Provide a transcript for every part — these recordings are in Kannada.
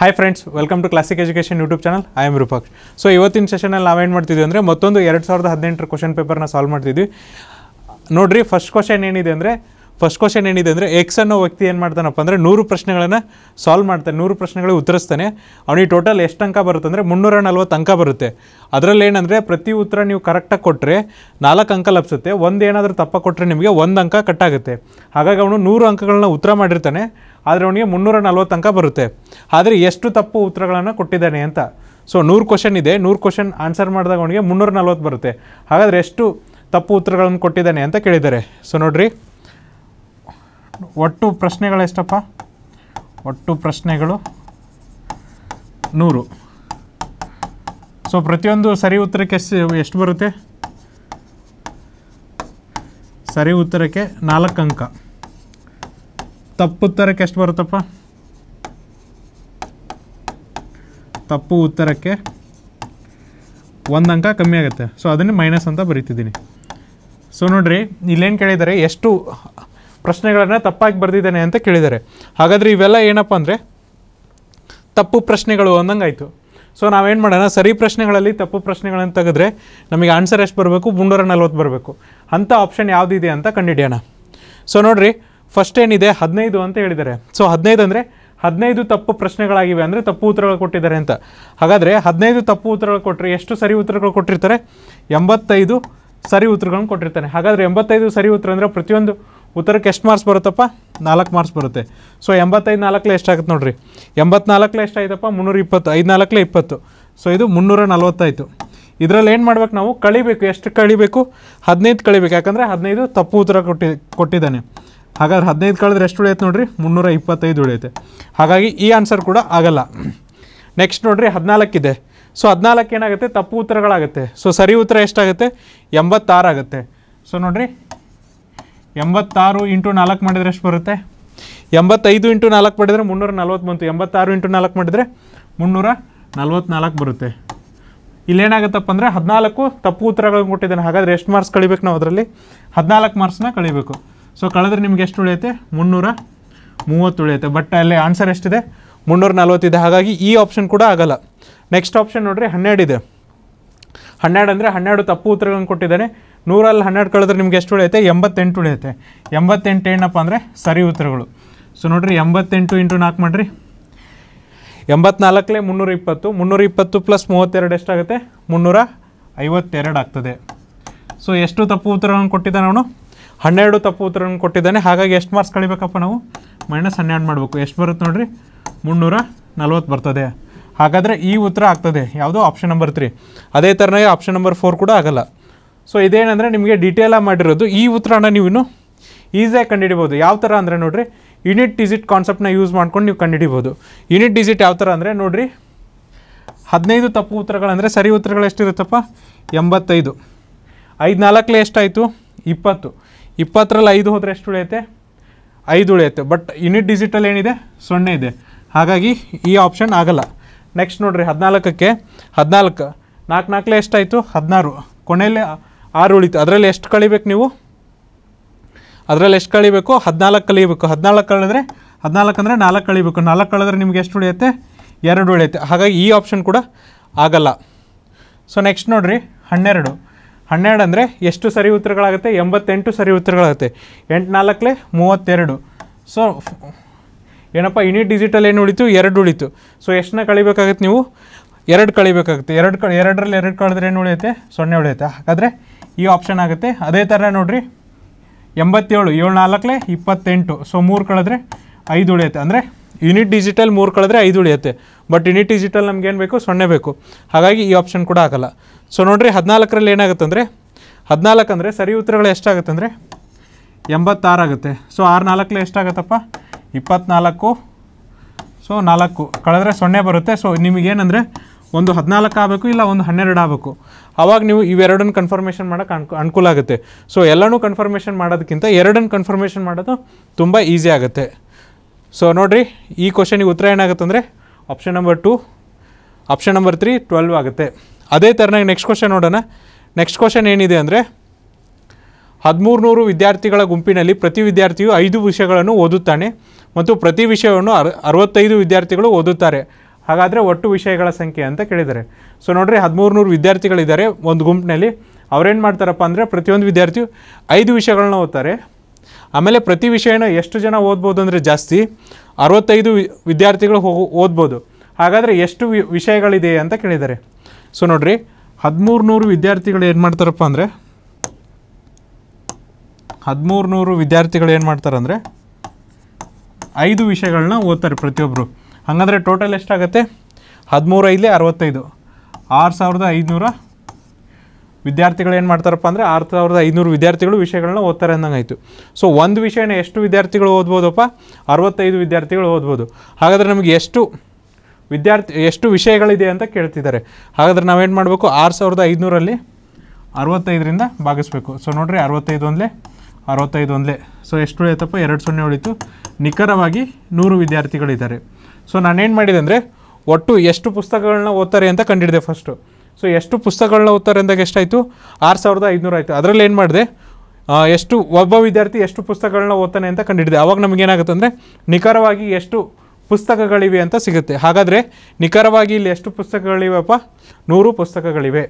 Hi friends welcome to classic education YouTube channel I am Roopak so ಇವತ್ತಿನ ಸೆಷನಲ್ಲಿ ನಾವೇನು ಮಾಡ್ತಿದ್ವಿ ಅಂದರೆ ಮತ್ತೊಂದು ಎರಡು ಸಾವಿರದ ಹದಿನೆಂಟರ ಕ್ವಶನ್ ಪೇಪರ್ನ ಸಾಲ್ವ್ ಮಾಡ್ತಿದ್ವಿ. ನೋಡ್ರಿ ಫಸ್ಟ್ ಕ್ವಶನ್ ಏನಿದೆ ಅಂದರೆ ಫಸ್ಟ್ ಕ್ವಶನ್ ಏನಿದೆ ಅಂದರೆ ಎಕ್ಸ್ ಅನ್ನೋ ವ್ಯಕ್ತಿ ಏನು ಮಾಡ್ತಾನಪ್ಪ ಅಂದರೆ ನೂರು ಪ್ರಶ್ನೆಗಳನ್ನು ಸಾಲ್ವ್ ಮಾಡ್ತಾನೆ, ನೂರು ಪ್ರಶ್ನೆಗಳಿಗೆ ಉತ್ತರಿಸ್ತಾನೆ. ಅವನಿಗೆ ಟೋಟಲ್ ಎಷ್ಟು ಅಂಕ ಬರುತ್ತೆ ಅಂದರೆ ಮುನ್ನೂರ ನಲ್ವತ್ತು ಅಂಕ ಬರುತ್ತೆ. ಅದರಲ್ಲಿ ಏನಂದರೆ, ಪ್ರತಿ ಉತ್ತರ ನೀವು ಕರೆಕ್ಟಾಗಿ ಕೊಟ್ಟರೆ ನಾಲ್ಕು ಅಂಕ ಲಭಿಸುತ್ತೆ. ಒಂದು ಏನಾದರೂ ತಪ್ಪ ಕೊಟ್ಟರೆ ನಿಮಗೆ ಒಂದು ಅಂಕ ಕಟ್ಟಾಗುತ್ತೆ ಹಾಗಾಗಿ ಅವನು ನೂರು ಅಂಕಗಳನ್ನ ಉತ್ತರ ಮಾಡಿರ್ತಾನೆ. ಆದರೆ ಅವನಿಗೆ ಮುನ್ನೂರ ನಲ್ವತ್ತು ಅಂಕ ಬರುತ್ತೆ. ಆದರೆ ಎಷ್ಟು ತಪ್ಪು ಉತ್ತರಗಳನ್ನು ಕೊಟ್ಟಿದ್ದಾನೆ ಅಂತ. ಸೊ ನೂರು ಕ್ವಶನ್ ಇದೆ. ನೂರು ಕ್ವಶನ್ ಆನ್ಸರ್ ಮಾಡಿದಾಗ ಅವನಿಗೆ ಮುನ್ನೂರ ನಲ್ವತ್ತು ಬರುತ್ತೆ. ಹಾಗಾದರೆ ಎಷ್ಟು ತಪ್ಪು ಉತ್ತರಗಳನ್ನು ಕೊಟ್ಟಿದ್ದಾನೆ ಅಂತ ಕೇಳಿದ್ದಾರೆ. ಸೊ ನೋಡ್ರಿ. ಒಟ್ಟು ಪ್ರಶ್ನೆಗಳು ಎಷ್ಟಪ್ಪ? ಒಟ್ಟು ಪ್ರಶ್ನೆಗಳು ನೂರು. ಸೊ ಪ್ರತಿಯೊಂದು ಸರಿ ಉತ್ತರಕ್ಕೆ ಎಷ್ಟು ಬರುತ್ತೆ? ಸರಿ ಉತ್ತರಕ್ಕೆ ನಾಲ್ಕು ಅಂಕ. ತಪ್ಪು ಉತ್ತರಕ್ಕೆ ಎಷ್ಟು ಬರುತ್ತಪ್ಪ? ತಪ್ಪು ಉತ್ತರಕ್ಕೆ ಒಂದು ಅಂಕ ಕಮ್ಮಿ ಆಗುತ್ತೆ. ಸೊ ಅದನ್ನು ಮೈನಸ್ ಅಂತ ಬರೀತಿದ್ದೀನಿ. ಸೊ ನೋಡ್ರಿ, ಇಲ್ಲೇನು ಕೇಳಿದ್ದಾರೆ ಎಷ್ಟು ಪ್ರಶ್ನೆಗಳನ್ನು ತಪ್ಪಾಗಿ ಬರೆದಿದ್ದಾನೆ ಅಂತ ಕೇಳಿದ್ದಾರೆ ಹಾಗಾದರೆ ಇವೆಲ್ಲ ಏನಪ್ಪ ಅಂದರೆ ತಪ್ಪು ಪ್ರಶ್ನೆಗಳು ಅಂದಂಗೆ ಆಯಿತು. ಸೊ ನಾವೇನು ಮಾಡೋಣ, ಸರಿ ಪ್ರಶ್ನೆಗಳಲ್ಲಿ ತಪ್ಪು ಪ್ರಶ್ನೆಗಳನ್ನು ತೆಗೆದ್ರೆ ನಮಗೆ ಆನ್ಸರ್ ಎಷ್ಟು ಬರಬೇಕು? ಮುನ್ನೂರ ನಲ್ವತ್ತು ಬರಬೇಕು. ಅಂಥ ಆಪ್ಷನ್ ಯಾವುದಿದೆ ಅಂತ ಕಂಡುಹಿಡಿಯೋಣ. ಸೊ ನೋಡ್ರಿ ಫಸ್ಟ್ ಏನಿದೆ? ಹದಿನೈದು ಅಂತ ಹೇಳಿದ್ದಾರೆ. ಸೊ ಹದಿನೈದು ಅಂದರೆ ಹದಿನೈದು ತಪ್ಪು ಪ್ರಶ್ನೆಗಳಾಗಿವೆ ಅಂದರೆ ತಪ್ಪು ಉತ್ತರಗಳು ಕೊಟ್ಟಿದ್ದಾರೆ ಅಂತ. ಹಾಗಾದರೆ ಹದಿನೈದು ತಪ್ಪು ಉತ್ತರಗಳು ಕೊಟ್ಟರೆ ಎಷ್ಟು ಸರಿ ಉತ್ತರಗಳು ಕೊಟ್ಟಿರ್ತಾರೆ? ಎಂಬತ್ತೈದು ಸರಿ ಉತ್ತರಗಳನ್ನು ಕೊಟ್ಟಿರ್ತಾನೆ. ಹಾಗಾದರೆ ಎಂಬತ್ತೈದು ಸರಿ ಉತ್ತರ ಅಂದರೆ ಪ್ರತಿಯೊಂದು ಉತ್ತರಕ್ಕೆ ಎಷ್ಟು ಮಾರ್ಕ್ಸ್ ಬರುತ್ತಪ್ಪ? ನಾಲ್ಕು ಮಾರ್ಕ್ಸ್ ಬರುತ್ತೆ. ಸೊ ಎಂಬತ್ತೈದು ನಾಲ್ಕಲೆ ಎಷ್ಟಾಗುತ್ತೆ ನೋಡಿರಿ? ಎಂಬತ್ನಾಲ್ಕಲೇ ಎಷ್ಟಾಯ್ತಪ್ಪ? ಮುನ್ನೂರ ಇಪ್ಪತ್ತು ಐದು ನಾಲ್ಕಲೆ ಇಪ್ಪತ್ತು. ಸೊ ಇದು ಮುನ್ನೂರ ನಲ್ವತ್ತಾಯಿತು ಇದರಲ್ಲಿ ಏನು ಮಾಡ್ಬೇಕು ನಾವು? ಕಳಿಬೇಕು. ಎಷ್ಟು ಕಳಿಬೇಕು? ಹದಿನೈದು ಕಳಿಬೇಕು. ಯಾಕಂದರೆ ಹದಿನೈದು ತಪ್ಪು ಉತ್ತರ ಕೊಟ್ಟಿ ಕೊಟ್ಟಿದ್ದಾನೆ. ಹಾಗಾದ್ರೆ ಹದಿನೈದು ಕಳೆದ್ರೆ ಎಷ್ಟು ಉಳಿಯುತ್ತೆ ನೋಡ್ರಿ? ಮುನ್ನೂರ ಇಪ್ಪತ್ತೈದು ಉಳಿಯುತ್ತೆ. ಹಾಗಾಗಿ ಈ ಆನ್ಸರ್ ಕೂಡ ಆಗಲ್ಲ. ನೆಕ್ಸ್ಟ್ ನೋಡ್ರಿ, ಹದಿನಾಲ್ಕಿದೆ. ಸೊ ಹದಿನಾಲ್ಕು ಏನಾಗುತ್ತೆ? ತಪ್ಪು ಉತ್ತರಗಳಾಗುತ್ತೆ. ಸೊ ಸರಿ ಉತ್ತರ ಎಷ್ಟಾಗುತ್ತೆ? ಎಂಬತ್ತಾರು ಆಗುತ್ತೆ. ಸೊ ನೋಡ್ರಿ. ಎಂಬತ್ತಾರು ಇಂಟು ನಾಲ್ಕು ಮಾಡಿದರೆ ಎಷ್ಟು ಬರುತ್ತೆ? ಎಂಬತ್ತೈದು ಇಂಟು ನಾಲ್ಕು ಮಾಡಿದರೆ ಮುನ್ನೂರ ನಲ್ವತ್ತು ಬಂತು. ಎಂಬತ್ತಾರು ಇಂಟು ನಾಲ್ಕು ಮಾಡಿದರೆ ಮುನ್ನೂರ ನಲ್ವತ್ನಾಲ್ಕು ಬರುತ್ತೆ. ಇಲ್ಲೇನಾಗುತ್ತಪ್ಪ ಅಂದರೆ ಹದಿನಾಲ್ಕು ತಪ್ಪು ಉತ್ತರಗಳನ್ನು ಕೊಟ್ಟಿದ್ದಾನೆ. ಹಾಗಾದರೆ ಎಷ್ಟು ಮಾರ್ಕ್ಸ್ ಕಳಿಬೇಕು ನಾವು ಅದರಲ್ಲಿ? ಹದಿನಾಲ್ಕು ಮಾರ್ಕ್ಸ್ನ ಕಳಿಬೇಕು. ಸೊ ಕಳೆದ್ರೆ ನಿಮ್ಗೆ ಎಷ್ಟು ಉಳಿಯುತ್ತೆ? ಮುನ್ನೂರ ಮೂವತ್ತು ಉಳಿಯುತ್ತೆ. ಬಟ್ ಅಲ್ಲಿ ಆನ್ಸರ್ ಎಷ್ಟಿದೆ? ಮುನ್ನೂರ ನಲ್ವತ್ತಿದೆ ಹಾಗಾಗಿ ಈ ಆಪ್ಷನ್ ಕೂಡ ಆಗಲ್ಲ. ನೆಕ್ಸ್ಟ್ ಆಪ್ಷನ್ ನೋಡ್ರಿ, ಹನ್ನೆರಡು ಇದೆ. ಹನ್ನೆರಡು ಅಂದರೆ ಹನ್ನೆರಡು ತಪ್ಪು ಉತ್ತರಗಳನ್ನು ಕೊಟ್ಟಿದ್ದಾನೆ. ನೂರಲ್ಲಿ ಹನ್ನೆರಡು ಕಳೆದ್ರೆ ನಿಮ್ಗೆ ಎಷ್ಟು ಉಳಿಯುತ್ತೆ? ಎಂಬತ್ತೆಂಟು ಉಳಿಯುತ್ತೆ. ಎಂಬತ್ತೆಂಟು ಏನಪ್ಪ ಅಂದರೆ ಸರಿ ಉತ್ತರಗಳು. ಸೊ ನೋಡ್ರಿ, ಎಂಬತ್ತೆಂಟು ಇಂಟು ನಾಲ್ಕು ಮಾಡಿರಿ. ಎಂಬತ್ನಾಲ್ಕಲೇ ಮುನ್ನೂರ ಇಪ್ಪತ್ತು. ಮುನ್ನೂರ ಇಪ್ಪತ್ತು ಪ್ಲಸ್ ಮೂವತ್ತೆರಡು ಎಷ್ಟಾಗುತ್ತೆ? ಮುನ್ನೂರ ಐವತ್ತೆರಡು ಆಗ್ತದೆ. ಸೊ ಎಷ್ಟು ತಪ್ಪು ಉತ್ತರಗಳನ್ನು ಕೊಟ್ಟಿದ್ದಾನೆ ಅವನು? ಹನ್ನೆರಡು ತಪ್ಪು ಉತ್ತರವನ್ನು ಕೊಟ್ಟಿದ್ದಾನೆ. ಹಾಗಾಗಿ ಎಷ್ಟು ಮಾರ್ಕ್ಸ್ ಕಳಿಬೇಕಪ್ಪ ನಾವು? ಮೈನಸ್ ಹನ್ನೆರಡು ಮಾಡಬೇಕು. ಎಷ್ಟು ಬರುತ್ತೆ ನೋಡಿರಿ? ಮುನ್ನೂರ ನಲ್ವತ್ತು ಬರ್ತದೆ. ಹಾಗಾದರೆ ಈ ಉತ್ತರ ಆಗ್ತದೆ. ಯಾವುದು ಆಪ್ಷನ್ ನಂಬರ್ ತ್ರೀ ಅದೇ ಥರನಾಗಿ ಆಪ್ಷನ್ ನಂಬರ್ ಫೋರ್ ಕೂಡ ಆಗಲ್ಲ. ಸೊ ಇದೇನಂದರೆ ನಿಮಗೆ ಡೀಟೇಲಾಗಿ ಮಾಡಿರೋದು. ಈ ಉತ್ತರನ ನೀವು ಇನ್ನೂ ಈಸಿಯಾಗಿ ಕಂಡುಹಿಡಿಬೋದು ಯಾವ ಥರ ಅಂದರೆ ನೋಡಿರಿ ಯೂನಿಟ್ ಡಿಜಿಟ್ ಕಾನ್ಸೆಪ್ಟನ್ನ ಯೂಸ್ ಮಾಡ್ಕೊಂಡು ನೀವು ಕಂಡುಹಿಡಿಬೋದು ಯೂನಿಟ್ ಡಿಜಿಟ್ ಯಾವ ಥರ ಅಂದರೆ ನೋಡಿರಿ, ಹದಿನೈದು ತಪ್ಪು ಉತ್ತರಗಳಂದರೆ ಸರಿ ಉತ್ತರಗಳು ಎಷ್ಟಿರುತ್ತಪ್ಪ? ಎಂಬತ್ತೈದು. ಐದು ನಾಲ್ಕಲೇ ಎಷ್ಟಾಯಿತು? ಇಪ್ಪತ್ತು. ಇಪ್ಪತ್ತರಲ್ಲಿ ಐದು ಹೋದರೆ ಎಷ್ಟು ಉಳಿಯುತ್ತೆ? ಐದು ಉಳಿಯುತ್ತೆ. ಬಟ್ ಯೂನಿಟ್ ಡಿಜಿಟಲ್ ಏನಿದೆ? ಸೊನ್ನೆ ಇದೆ. ಹಾಗಾಗಿ ಈ ಆಪ್ಷನ್ ಆಗಲ್ಲ. ನೆಕ್ಸ್ಟ್ ನೋಡಿರಿ, ಹದಿನಾಲ್ಕಕ್ಕೆ ಹದಿನಾಲ್ಕು. ನಾಲ್ಕು ನಾಲ್ಕಲೆ ಎಷ್ಟಾಯಿತು? ಹದಿನಾರು. ಕೊನೆಯಲ್ಲಿ ಆರು ಉಳಿತು. ಅದರಲ್ಲಿ ಎಷ್ಟು ಕಳಿಬೇಕು ನೀವು? ಅದರಲ್ಲಿ ಎಷ್ಟು ಕಳಿಬೇಕು? ಹದಿನಾಲ್ಕು ಕಳಿಬೇಕು. ಹದಿನಾಲ್ಕು ಕಳೆದ್ರೆ, ಹದಿನಾಲ್ಕು ಅಂದರೆ ನಾಲ್ಕು ಕಳಿಬೇಕು. ನಾಲ್ಕು ಕಳೆದ್ರೆ ನಿಮ್ಗೆ ಎಷ್ಟು ಉಳಿಯುತ್ತೆ? ಎರಡು ಉಳಿಯುತ್ತೆ. ಹಾಗಾಗಿ ಈ ಆಪ್ಷನ್ ಕೂಡ ಆಗಲ್ಲ. ಸೊ ನೆಕ್ಸ್ಟ್ ನೋಡಿರಿ, ಹನ್ನೆರಡು. ಹನ್ನೆರಡು ಅಂದರೆ ಎಷ್ಟು ಸರಿ ಉತ್ತರಗಳಾಗುತ್ತೆ? ಎಂಬತ್ತೆಂಟು ಸರಿ ಉತ್ತರಗಳಾಗುತ್ತೆ. ಎಂಟು ನಾಲ್ಕಲೆ ಮೂವತ್ತೆರಡು ಸೊ ಏನಪ್ಪ ಯೂನಿಟ್ ಡಿಜಿಟಲ್ ಏನು ಉಳಿತು? ಎರಡು ಉಳಿತು. ಸೊ ಎಷ್ಟನ್ನ ಕಳಿಬೇಕಾಗುತ್ತೆ ನೀವು? ಎರಡು ಕಳಿಬೇಕಾಗುತ್ತೆ. ಎರಡು ಕ, ಎರಡರಲ್ಲಿ ಎರಡು ಕಳೆದ್ರೆ ಏನು ಉಳಿಯುತ್ತೆ? ಸೊನ್ನೆ ಉಳಿಯುತ್ತೆ. ಹಾಗಾದರೆ ಈ ಆಪ್ಷನ್ ಆಗುತ್ತೆ. ಅದೇ ಥರ ನೋಡಿರಿ. ಎಂಬತ್ತೇಳು ಏಳು ನಾಲ್ಕಲೆ ಇಪ್ಪತ್ತೆಂಟು. ಸೊ ಮೂರು ಕಳೆದ್ರೆ ಐದು ಉಳಿಯುತ್ತೆ. ಅಂದರೆ ಯೂನಿಟ್ ಡಿಜಿಟಲ್ ಮೂರು ಕಳೆದ್ರೆ ಐದು ಉಳಿಯುತ್ತೆ. ಬಟ್ ಯೂನಿಟ್ ಡಿಜಿಟಲ್ ನಮ್ಗೆ ಏನು ಬೇಕು? ಸೊನ್ನೆ ಬೇಕು. ಹಾಗಾಗಿ ಈ ಆಪ್ಷನ್ ಕೂಡ ಆಗಲ್ಲ. ಸೊ ನೋಡಿರಿ, ಹದಿನಾಲ್ಕರಲ್ಲಿ ಏನಾಗುತ್ತೆ ಅಂದರೆ, ಹದಿನಾಲ್ಕು ಅಂದರೆ ಸರಿ ಉತ್ತರಗಳು ಎಷ್ಟಾಗುತ್ತೆ ಅಂದರೆ, ಎಂಬತ್ತಾರು ಆಗುತ್ತೆ. ಸೊ ಆರು ನಾಲ್ಕಲ್ಲಿ ಎಷ್ಟಾಗುತ್ತಪ್ಪ? ಇಪ್ಪತ್ನಾಲ್ಕು. ಸೊ ನಾಲ್ಕು. ಕಳೆದ್ರೆ ಸೊನ್ನೆ ಬರುತ್ತೆ. ಸೊ ನಿಮಗೇನಂದರೆ, ಒಂದು ಹದಿನಾಲ್ಕು ಆಗಬೇಕು, ಇಲ್ಲ ಒಂದು ಹನ್ನೆರಡು ಆಗಬೇಕು. ಆವಾಗ ನೀವು ಇವೆರಡನ್ನು ಕನ್ಫರ್ಮೇಷನ್ ಮಾಡೋಕೆ ಅನ್ಕು, ಅನುಕೂಲ ಆಗುತ್ತೆ. ಸೊ ಎಲ್ಲನೂ ಕನ್ಫರ್ಮೇಷನ್ ಮಾಡೋದಕ್ಕಿಂತ ಎರಡನ್ನು ಕನ್ಫರ್ಮೇಷನ್ ಮಾಡೋದು ತುಂಬ ಈಸಿ ಆಗುತ್ತೆ. ಸೊ ನೋಡಿರಿ, ಈ ಕ್ವಶನಿಗೆ ಉತ್ತರ ಏನಾಗುತ್ತೆ ಅಂದರೆ option number two option number three twelve ಆಗುತ್ತೆ. ಅದೇ ಥರನಾಗಿ ನೆಕ್ಸ್ಟ್ ಕ್ವಶನ್ ನೋಡೋಣ. ನೆಕ್ಸ್ಟ್ ಕ್ವಶನ್ ಏನಿದೆ ಅಂದರೆ ಹದಿಮೂರು ವಿದ್ಯಾರ್ಥಿಗಳ ಗುಂಪಿನಲ್ಲಿ ಪ್ರತಿ ವಿದ್ಯಾರ್ಥಿಯು ಐದು ವಿಷಯಗಳನ್ನು ಓದುತ್ತಾನೆ ಮತ್ತು ಪ್ರತಿ ವಿಷಯವನ್ನು ಅರ್, ಅರವತ್ತೈದು ವಿದ್ಯಾರ್ಥಿಗಳು ಓದುತ್ತಾರೆ. ಹಾಗಾದರೆ ಒಟ್ಟು ವಿಷಯಗಳ ಸಂಖ್ಯೆ ಅಂತ ಕೇಳಿದ್ದಾರೆ. ಸೊ ನೋಡ್ರಿ ಹದಿಮೂರು ನೂರು ವಿದ್ಯಾರ್ಥಿಗಳಿದ್ದಾರೆ ಒಂದು ಗುಂಪಿನಲ್ಲಿ. ಅವ್ರೇನು ಮಾಡ್ತಾರಪ್ಪ ಅಂದರೆ, ಪ್ರತಿಯೊಂದು ವಿದ್ಯಾರ್ಥಿಯು ಐದು ವಿಷಯಗಳನ್ನ ಓದ್ತಾರೆ. ಆಮೇಲೆ ಪ್ರತಿ ವಿಷಯನ ಎಷ್ಟು ಜನ ಓದ್ಬೋದು ಅಂದರೆ ಜಾಸ್ತಿ? ಅರವತ್ತೈದು ವಿದ್ಯಾರ್ಥಿಗಳು ಹೋಗು ಓದ್ಬೋದು. ಹಾಗಾದರೆ ಎಷ್ಟು ವಿಷಯಗಳಿದೆ ಅಂತ ಕೇಳಿದ್ದಾರೆ. ಸೊ ನೋಡ್ರಿ ಹದಿಮೂರು ನೂರು ವಿದ್ಯಾರ್ಥಿಗಳು ಏನು ಮಾಡ್ತಾರಪ್ಪ ಅಂದರೆ ಹದಿಮೂರು ನೂರು ವಿದ್ಯಾರ್ಥಿಗಳು ಏನು ಮಾಡ್ತಾರಂದರೆ, ಐದು ವಿಷಯಗಳನ್ನ ಓದ್ತಾರೆ ಪ್ರತಿಯೊಬ್ಬರು ಹಾಗಾದರೆ ಟೋಟಲ್ ಎಷ್ಟಾಗುತ್ತೆ? ಹದಿಮೂರು ಐದಲೇ ಅರವತ್ತೈದು. ಆರು ಸಾವಿರದ ಐದುನೂರ ವಿದ್ಯಾರ್ಥಿಗಳು ಏನು ಮಾಡ್ತಾರಪ್ಪ ಅಂದರೆ ಆರು ಸಾವಿರದ ಐನೂರು ವಿದ್ಯಾರ್ಥಿಗಳು ವಿಷಯಗಳನ್ನ ಓದ್ತಾರೆ ಅಂದಂಗಾಯಿತು. ಸೊ ಒಂದು ವಿಷಯನ ಎಷ್ಟು ವಿದ್ಯಾರ್ಥಿಗಳು ಓದ್ಬೋದಪ್ಪ? ಅರವತ್ತೈದು ವಿದ್ಯಾರ್ಥಿಗಳು ಓದ್ಬೋದು. ಹಾಗಾದರೆ ನಮಗೆ ಎಷ್ಟು ವಿದ್ಯಾರ್ಥಿ, ಎಷ್ಟು ವಿಷಯಗಳಿದೆ ಅಂತ ಕೇಳ್ತಿದ್ದಾರೆ. ಹಾಗಾದ್ರೆ ನಾವೇನು ಮಾಡಬೇಕು? ಆರು ಸಾವಿರದ ಐದುನೂರಲ್ಲಿ ಅರವತ್ತೈದರಿಂದ ಭಾಗಿಸ್ಬೇಕು. ಸೊ ನೋಡಿರಿ, ಅರವತ್ತೈದು ಒಂದಲೇ ಅರವತ್ತೈದು ಒಂದಲೇ. ಸೊ ಎಷ್ಟು ಉಳಿಯುತ್ತಪ್ಪ? ಎರಡು ಸೊನ್ನೆ ಉಳಿತು. ನಿಖರವಾಗಿ ನೂರು ವಿದ್ಯಾರ್ಥಿಗಳಿದ್ದಾರೆ. ಸೊ ನಾನೇನು ಮಾಡಿದೆ ಅಂದರೆ ಒಟ್ಟು ಎಷ್ಟು ಪುಸ್ತಕಗಳನ್ನ ಓದ್ತಾರೆ ಅಂತ ಕಂಡಿಡಿದೆ ಫಸ್ಟು ಸೊ ಎಷ್ಟು ಪುಸ್ತಕಗಳನ್ನ ಓದ್ತಾರೆ ಅಂದಾಗ ಎಷ್ಟಾಯಿತು? ಆರು ಸಾವಿರದ ಐದುನೂರು ಆಯಿತು ಅದರಲ್ಲಿ ಏನು ಮಾಡಿದೆ? ಎಷ್ಟು, ಒಬ್ಬ ವಿದ್ಯಾರ್ಥಿ ಎಷ್ಟು ಪುಸ್ತಕಗಳನ್ನ ಓದ್ತಾನೆ ಅಂತ ಕಂಡುಹಿಡಿದೆ ಅವಾಗ ನಮಗೇನಾಗುತ್ತೆ ಅಂದರೆ, ನಿಖರವಾಗಿ ಎಷ್ಟು ಪುಸ್ತಕಗಳಿವೆ ಅಂತ ಸಿಗುತ್ತೆ. ಹಾಗಾದರೆ, ನಿಖರವಾಗಿ ಇಲ್ಲಿ ಎಷ್ಟು ಪುಸ್ತಕಗಳಿವೆಪ್ಪ? ನೂರು ಪುಸ್ತಕಗಳಿವೆ.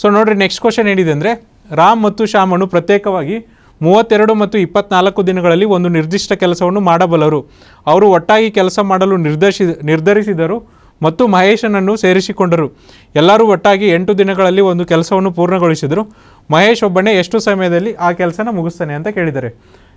ಸೊ ನೋಡ್ರಿ ನೆಕ್ಸ್ಟ್ ಕ್ವಶನ್ ಏನಿದೆ ಅಂದರೆ, ರಾಮ್ ಮತ್ತು ಶ್ಯಾಮನು ಪ್ರತ್ಯೇಕವಾಗಿ ಮೂವತ್ತೆರಡು ಮತ್ತು ಇಪ್ಪತ್ನಾಲ್ಕು ದಿನಗಳಲ್ಲಿ ಒಂದು ನಿರ್ದಿಷ್ಟ ಕೆಲಸವನ್ನು ಮಾಡಬಲ್ಲರು. ಅವರು ಒಟ್ಟಾಗಿ ಕೆಲಸ ಮಾಡಲು ನಿರ್ದೇಶಿ, ನಿರ್ಧರಿಸಿದರು ಮತ್ತು ಮಹೇಶನನ್ನು ಸೇರಿಸಿಕೊಂಡರು. ಎಲ್ಲರೂ ಒಟ್ಟಾಗಿ ಎಂಟು ದಿನಗಳಲ್ಲಿ ಒಂದು ಕೆಲಸವನ್ನು ಪೂರ್ಣಗೊಳಿಸಿದರು. ಮಹೇಶ್ ಒಬ್ಬನೇ ಎಷ್ಟು ಸಮಯದಲ್ಲಿ ಆ ಕೆಲಸನ ಮುಗಿಸ್ತಾನೆ ಅಂತ ಕೇಳಿದ್ದಾರೆ.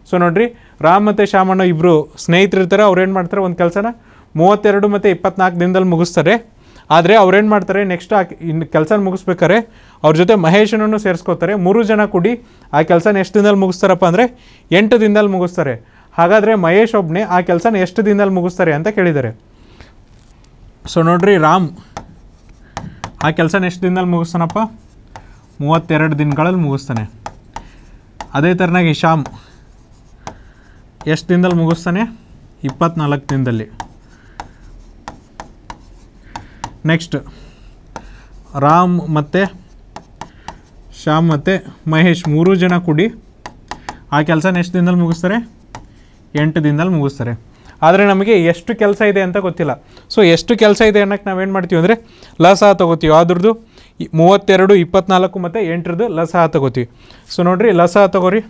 ಸೊ ನೋಡ್ರಿ, ರಾಮ್ ಮತ್ತು ಶ್ಯಾಮಣ್ಣ ಇಬ್ಬರು ಸ್ನೇಹಿತರಿರ್ತಾರೆ ಅವ್ರು ಏನು ಮಾಡ್ತಾರೆ, ಒಂದು ಕೆಲಸನ ಮೂವತ್ತೆರಡು ಮತ್ತು ಇಪ್ಪತ್ನಾಲ್ಕು ದಿನದಲ್ಲಿ ಮುಗಿಸ್ತಾರೆ. ಆದರೆ ಅವ್ರೇನು ಮಾಡ್ತಾರೆ ನೆಕ್ಸ್ಟ್ ಆ ಇನ್ನು ಕೆಲಸ ಮುಗಿಸ್ಬೇಕಾರೆ ಅವ್ರ ಜೊತೆ ಮಹೇಶನನ್ನು ಸೇರಿಸ್ಕೋತಾರೆ. ಮೂರು ಜನ ಕೂಡಿ ಆ ಕೆಲಸನ ಎಷ್ಟು ದಿನದಲ್ಲಿ ಮುಗಿಸ್ತಾರಪ್ಪ ಅಂದರೆ ಎಂಟು ದಿನದಲ್ಲಿ ಮುಗಿಸ್ತಾರೆ. ಹಾಗಾದರೆ ಮಹೇಶ್ ಒಬ್ಬನೇ ಆ ಕೆಲಸನ ಎಷ್ಟು ದಿನದಲ್ಲಿ ಮುಗಿಸ್ತಾರೆ ಅಂತ ಕೇಳಿದ್ದಾರೆ. ಸೊ ನೋಡ್ರಿ, ರಾಮ್, ಆ ಕೆಲಸನ ಎಷ್ಟು ದಿನದಲ್ಲಿ ಮುಗಿಸ್ತಾನಪ್ಪ? ಮೂವತ್ತೆರಡು ದಿನಗಳಲ್ಲಿ ಮುಗಿಸ್ತಾನೆ. ಅದೇ ಥರನಾಗಿ ಶ್ಯಾಮ್, ಎಷ್ಟು ದಿನದಲ್ಲಿ ಮುಗಿಸ್ತಾನೆ? ಇಪ್ಪತ್ನಾಲ್ಕು ದಿನದಲ್ಲಿ. ನೆಕ್ಸ್ಟ್ ರಾಮ್ ಮತ್ತು ಶ್ಯಾಮ್ ಮತ್ತು ಮಹೇಶ್ ಮೂರು ಜನ ಕೂಡಿ ಆ ಕೆಲಸ ಎಷ್ಟು ದಿನದಲ್ಲಿ ಮುಗಿಸ್ತಾರೆ? ಎಂಟು ದಿನದಲ್ಲಿ ಮುಗಿಸ್ತಾರೆ. ಆದರೆ ನಮಗೆ ಎಷ್ಟು ಕೆಲಸ ಇದೆ ಅಂತ ಗೊತ್ತಿಲ್ಲ. ಸೊ ಎಷ್ಟು ಕೆಲಸ ಇದೆ ಅನ್ನೋಕ್ಕೆ ನಾವೇನು ಮಾಡ್ತೀವಿ ಅಂದರೆ ಲಸಹ ತೊಗೋತೀವಿ. ಅದ್ರದ್ದು ಮೂವತ್ತೆರಡು, ಇಪ್ಪತ್ನಾಲ್ಕು ಮತ್ತು ಎಂಟರದ್ದು ಲಸ ತೊಗೋತೀವಿ. ಸೊ ನೋಡಿರಿ ಲಸ ತಗೋರಿ.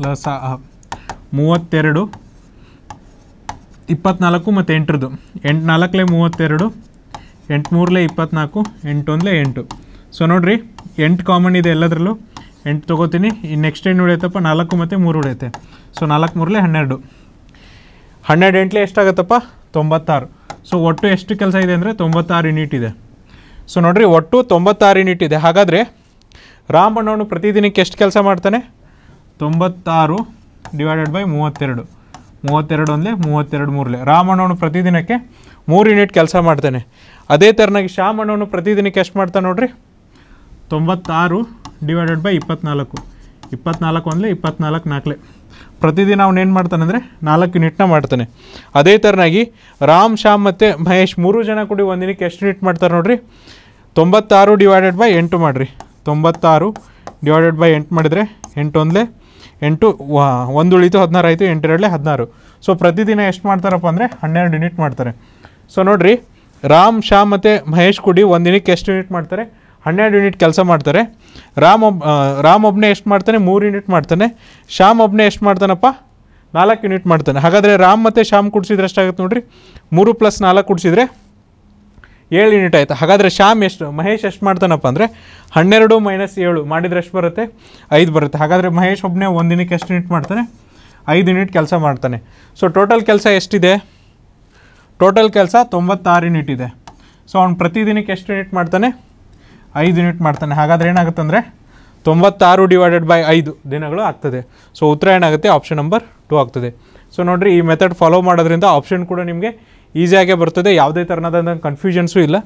ಲಸಹ. ಮೂವತ್ತೆರಡು ಇಪ್ಪತ್ನಾಲ್ಕು ಮತ್ತು ಎಂಟರದ್ದು. ಎಂಟು ನಾಲ್ಕಲೇ ಮೂವತ್ತೆರಡು ಎಂಟು ಮೂರಲೇ ಇಪ್ಪತ್ನಾಲ್ಕು ಒಂದಲೇ ಎಂಟು. ಸೊ ನೋಡಿರಿ, ಎಂಟು ಕಾಮನ್ ಇದೆ ಎಲ್ಲದರಲ್ಲೂ. ಎಂಟು ತೊಗೋತೀನಿ. ಇನ್ನು ನೆಕ್ಸ್ಟ್ ಏನು ಉಳಿಯುತ್ತಪ್ಪ? ನಾಲ್ಕು ಮತ್ತು ಮೂರು ಉಳಿಯುತ್ತೆ. ಸೊ ನಾಲ್ಕು ಮೂರಲೇ ಹನ್ನೆರಡು. ಹನ್ನೆರಡು ಎಂಟ್ಲೆ ಎಷ್ಟಾಗತ್ತಪ್ಪ? ತೊಂಬತ್ತಾರು. ಸೊ ಒಟ್ಟು ಎಷ್ಟು ಕೆಲಸ ಇದೆ ಅಂದರೆ ತೊಂಬತ್ತಾರು ಯೂನಿಟ್ ಇದೆ. ಸೊ ನೋಡಿರಿ, ಒಟ್ಟು ತೊಂಬತ್ತಾರು ಯೂನಿಟ್ ಇದೆ. ಹಾಗಾದರೆ, ರಾಮಣ್ಣವನು ಪ್ರತಿದಿನಕ್ಕೆ ಎಷ್ಟು ಕೆಲಸ ಮಾಡ್ತಾನೆ? ತೊಂಬತ್ತಾರು ಡಿವೈಡೆಡ್ ಬೈ ಮೂವತ್ತೆರಡು. ಮೂವತ್ತೆರಡು ಒಂದೇ ಮೂವತ್ತೆರಡು ಮೂರಲೆ ರಾಮಣ್ಣವನು ಪ್ರತಿದಿನಕ್ಕೆ ಮೂರು ಯೂನಿಟ್ ಕೆಲಸ ಮಾಡ್ತಾನೆ. ಅದೇ ಥರನಾಗಿ ಶ್ಯಾಮಣ್ಣವನು ಪ್ರತಿದಿನಕ್ಕೆ ಎಷ್ಟು ಮಾಡ್ತಾನೆ ನೋಡ್ರಿ? ತೊಂಬತ್ತಾರು ಡಿವೈಡೆಡ್ ಬೈ ಇಪ್ಪತ್ನಾಲ್ಕು. ಇಪ್ಪತ್ನಾಲ್ಕು ಒಂದಲೇ ಇಪ್ಪತ್ನಾಲ್ಕು ನಾಲ್ಕಲೆ. ಪ್ರತಿದಿನ ಏನು ಮಾಡ್ತಾನೆ ಅಂದರೆ ನಾಲ್ಕು ಯೂನಿಟ್ನ ಮಾಡ್ತಾನೆ. ಅದೇ ಥರನಾಗಿ ರಾಮ್, ಶ್ಯಾಮ್ ಮತ್ತು ಮಹೇಶ್ ಮೂರು ಜನ ಕೂಡಿ ಒಂದು ದಿನಕ್ಕೆ ಎಷ್ಟು ಯೂನಿಟ್ ಮಾಡ್ತಾರೆ ನೋಡ್ರಿ? ತೊಂಬತ್ತಾರು ಡಿವೈಡೆಡ್ ಬೈ ಎಂಟು ಮಾಡಿರಿ. ತೊಂಬತ್ತಾರು ಡಿವೈಡೆಡ್ ಬೈ ಎಂಟು ಮಾಡಿದರೆ ಎಂಟು ಒಂದಲೇ ಎಂಟು ಒಂದು ಉಳಿತು ಹದಿನಾರು ಆಯಿತು, ಎಂಟೆರಡಲೇ ಹದಿನಾರು. ಸೊ ಪ್ರತಿದಿನ ಎಷ್ಟು ಮಾಡ್ತಾರಪ್ಪ ಅಂದರೆ ಹನ್ನೆರಡು ಯೂನಿಟ್ ಮಾಡ್ತಾರೆ. ಸೊ ನೋಡಿರಿ, ರಾಮ್ ಶ್ಯಾಮ್ ಮತ್ತು ಮಹೇಶ್ ಕುಡಿ ಒಂದು ದಿನಕ್ಕೆ ಎಷ್ಟು ಯೂನಿಟ್ ಮಾಡ್ತಾರೆ? ಹನ್ನೆರಡು ಯೂನಿಟ್ ಕೆಲಸ ಮಾಡ್ತಾರೆ. ರಾಮ್ ಒಬ್ ರಾಮ್ ಒಬ್ಬನೇ ಎಷ್ಟು ಮಾಡ್ತಾನೆ? ಮೂರು ಯೂನಿಟ್ ಮಾಡ್ತಾನೆ. ಶ್ಯಾಮ್ ಒಬ್ಬನೇ ಎಷ್ಟು ಮಾಡ್ತಾನಪ್ಪ? ನಾಲ್ಕು ಯೂನಿಟ್ ಮಾಡ್ತಾನೆ. ಹಾಗಾದರೆ ರಾಮ್ ಮತ್ತು ಶ್ಯಾಮ್ ಕುಡಿಸಿದ್ರೆ ಎಷ್ಟಾಗುತ್ತೆ ನೋಡಿರಿ? ಮೂರು ಪ್ಲಸ್ ನಾಲ್ಕು ಕುಡಿಸಿದ್ರೆ ಏಳು ಯೂನಿಟ್ ಆಯಿತು. ಹಾಗಾದರೆ ಶ್ಯಾಮ್ ಎಷ್ಟು, ಮಹೇಶ್ ಎಷ್ಟು ಮಾಡ್ತಾನಪ್ಪ ಅಂದರೆ ಹನ್ನೆರಡು ಮೈನಸ್ ಏಳು. ಮಾಡಿದರೆ ಎಷ್ಟು ಬರುತ್ತೆ? ಐದು ಬರುತ್ತೆ. ಹಾಗಾದರೆ ಮಹೇಶ್ ಒಬ್ಬನೇ ಒಂದು ದಿನಕ್ಕೆ ಎಷ್ಟು ಯೂನಿಟ್ ಮಾಡ್ತಾನೆ? ಐದು ಯೂನಿಟ್ ಕೆಲಸ ಮಾಡ್ತಾನೆ. ಸೊ ಟೋಟಲ್ ಕೆಲಸ ಎಷ್ಟಿದೆ? ಟೋಟಲ್ ಕೆಲಸ ತೊಂಬತ್ತಾರು ಯೂನಿಟ್ ಇದೆ. ಸೊ ಅವ್ನು ಪ್ರತಿದಿನಕ್ಕೆ ಎಷ್ಟು ಯೂನಿಟ್ ಮಾಡ್ತಾನೆ? ಐದು ಯೂನಿಟ್ ಮಾಡ್ತಾನೆ. ಹಾಗಾದರೆ ಏನಾಗುತ್ತೆ ಅಂದರೆ ತೊಂಬತ್ತಾರು ಡಿವೈಡೆಡ್ ಬೈ ಐದು ದಿನಗಳು ಆಗ್ತದೆ. ಸೊ ಉತ್ತರ ಏನಾಗುತ್ತೆ? ಆಪ್ಷನ್ ನಂಬರ್ ಟು ಆಗ್ತದೆ. ಸೊ ನೋಡಿರಿ, ಈ ಮೆಥಡ್ ಫಾಲೋ ಮಾಡೋದ್ರಿಂದ ಆಪ್ಷನ್ ಕೂಡ ನಿಮಗೆ ಈಸಿಯಾಗೇ ಬರ್ತದೆ. ಯಾವುದೇ ಥರನಾದ ಕನ್ಫ್ಯೂಷನ್ಸು ಇಲ್ಲ.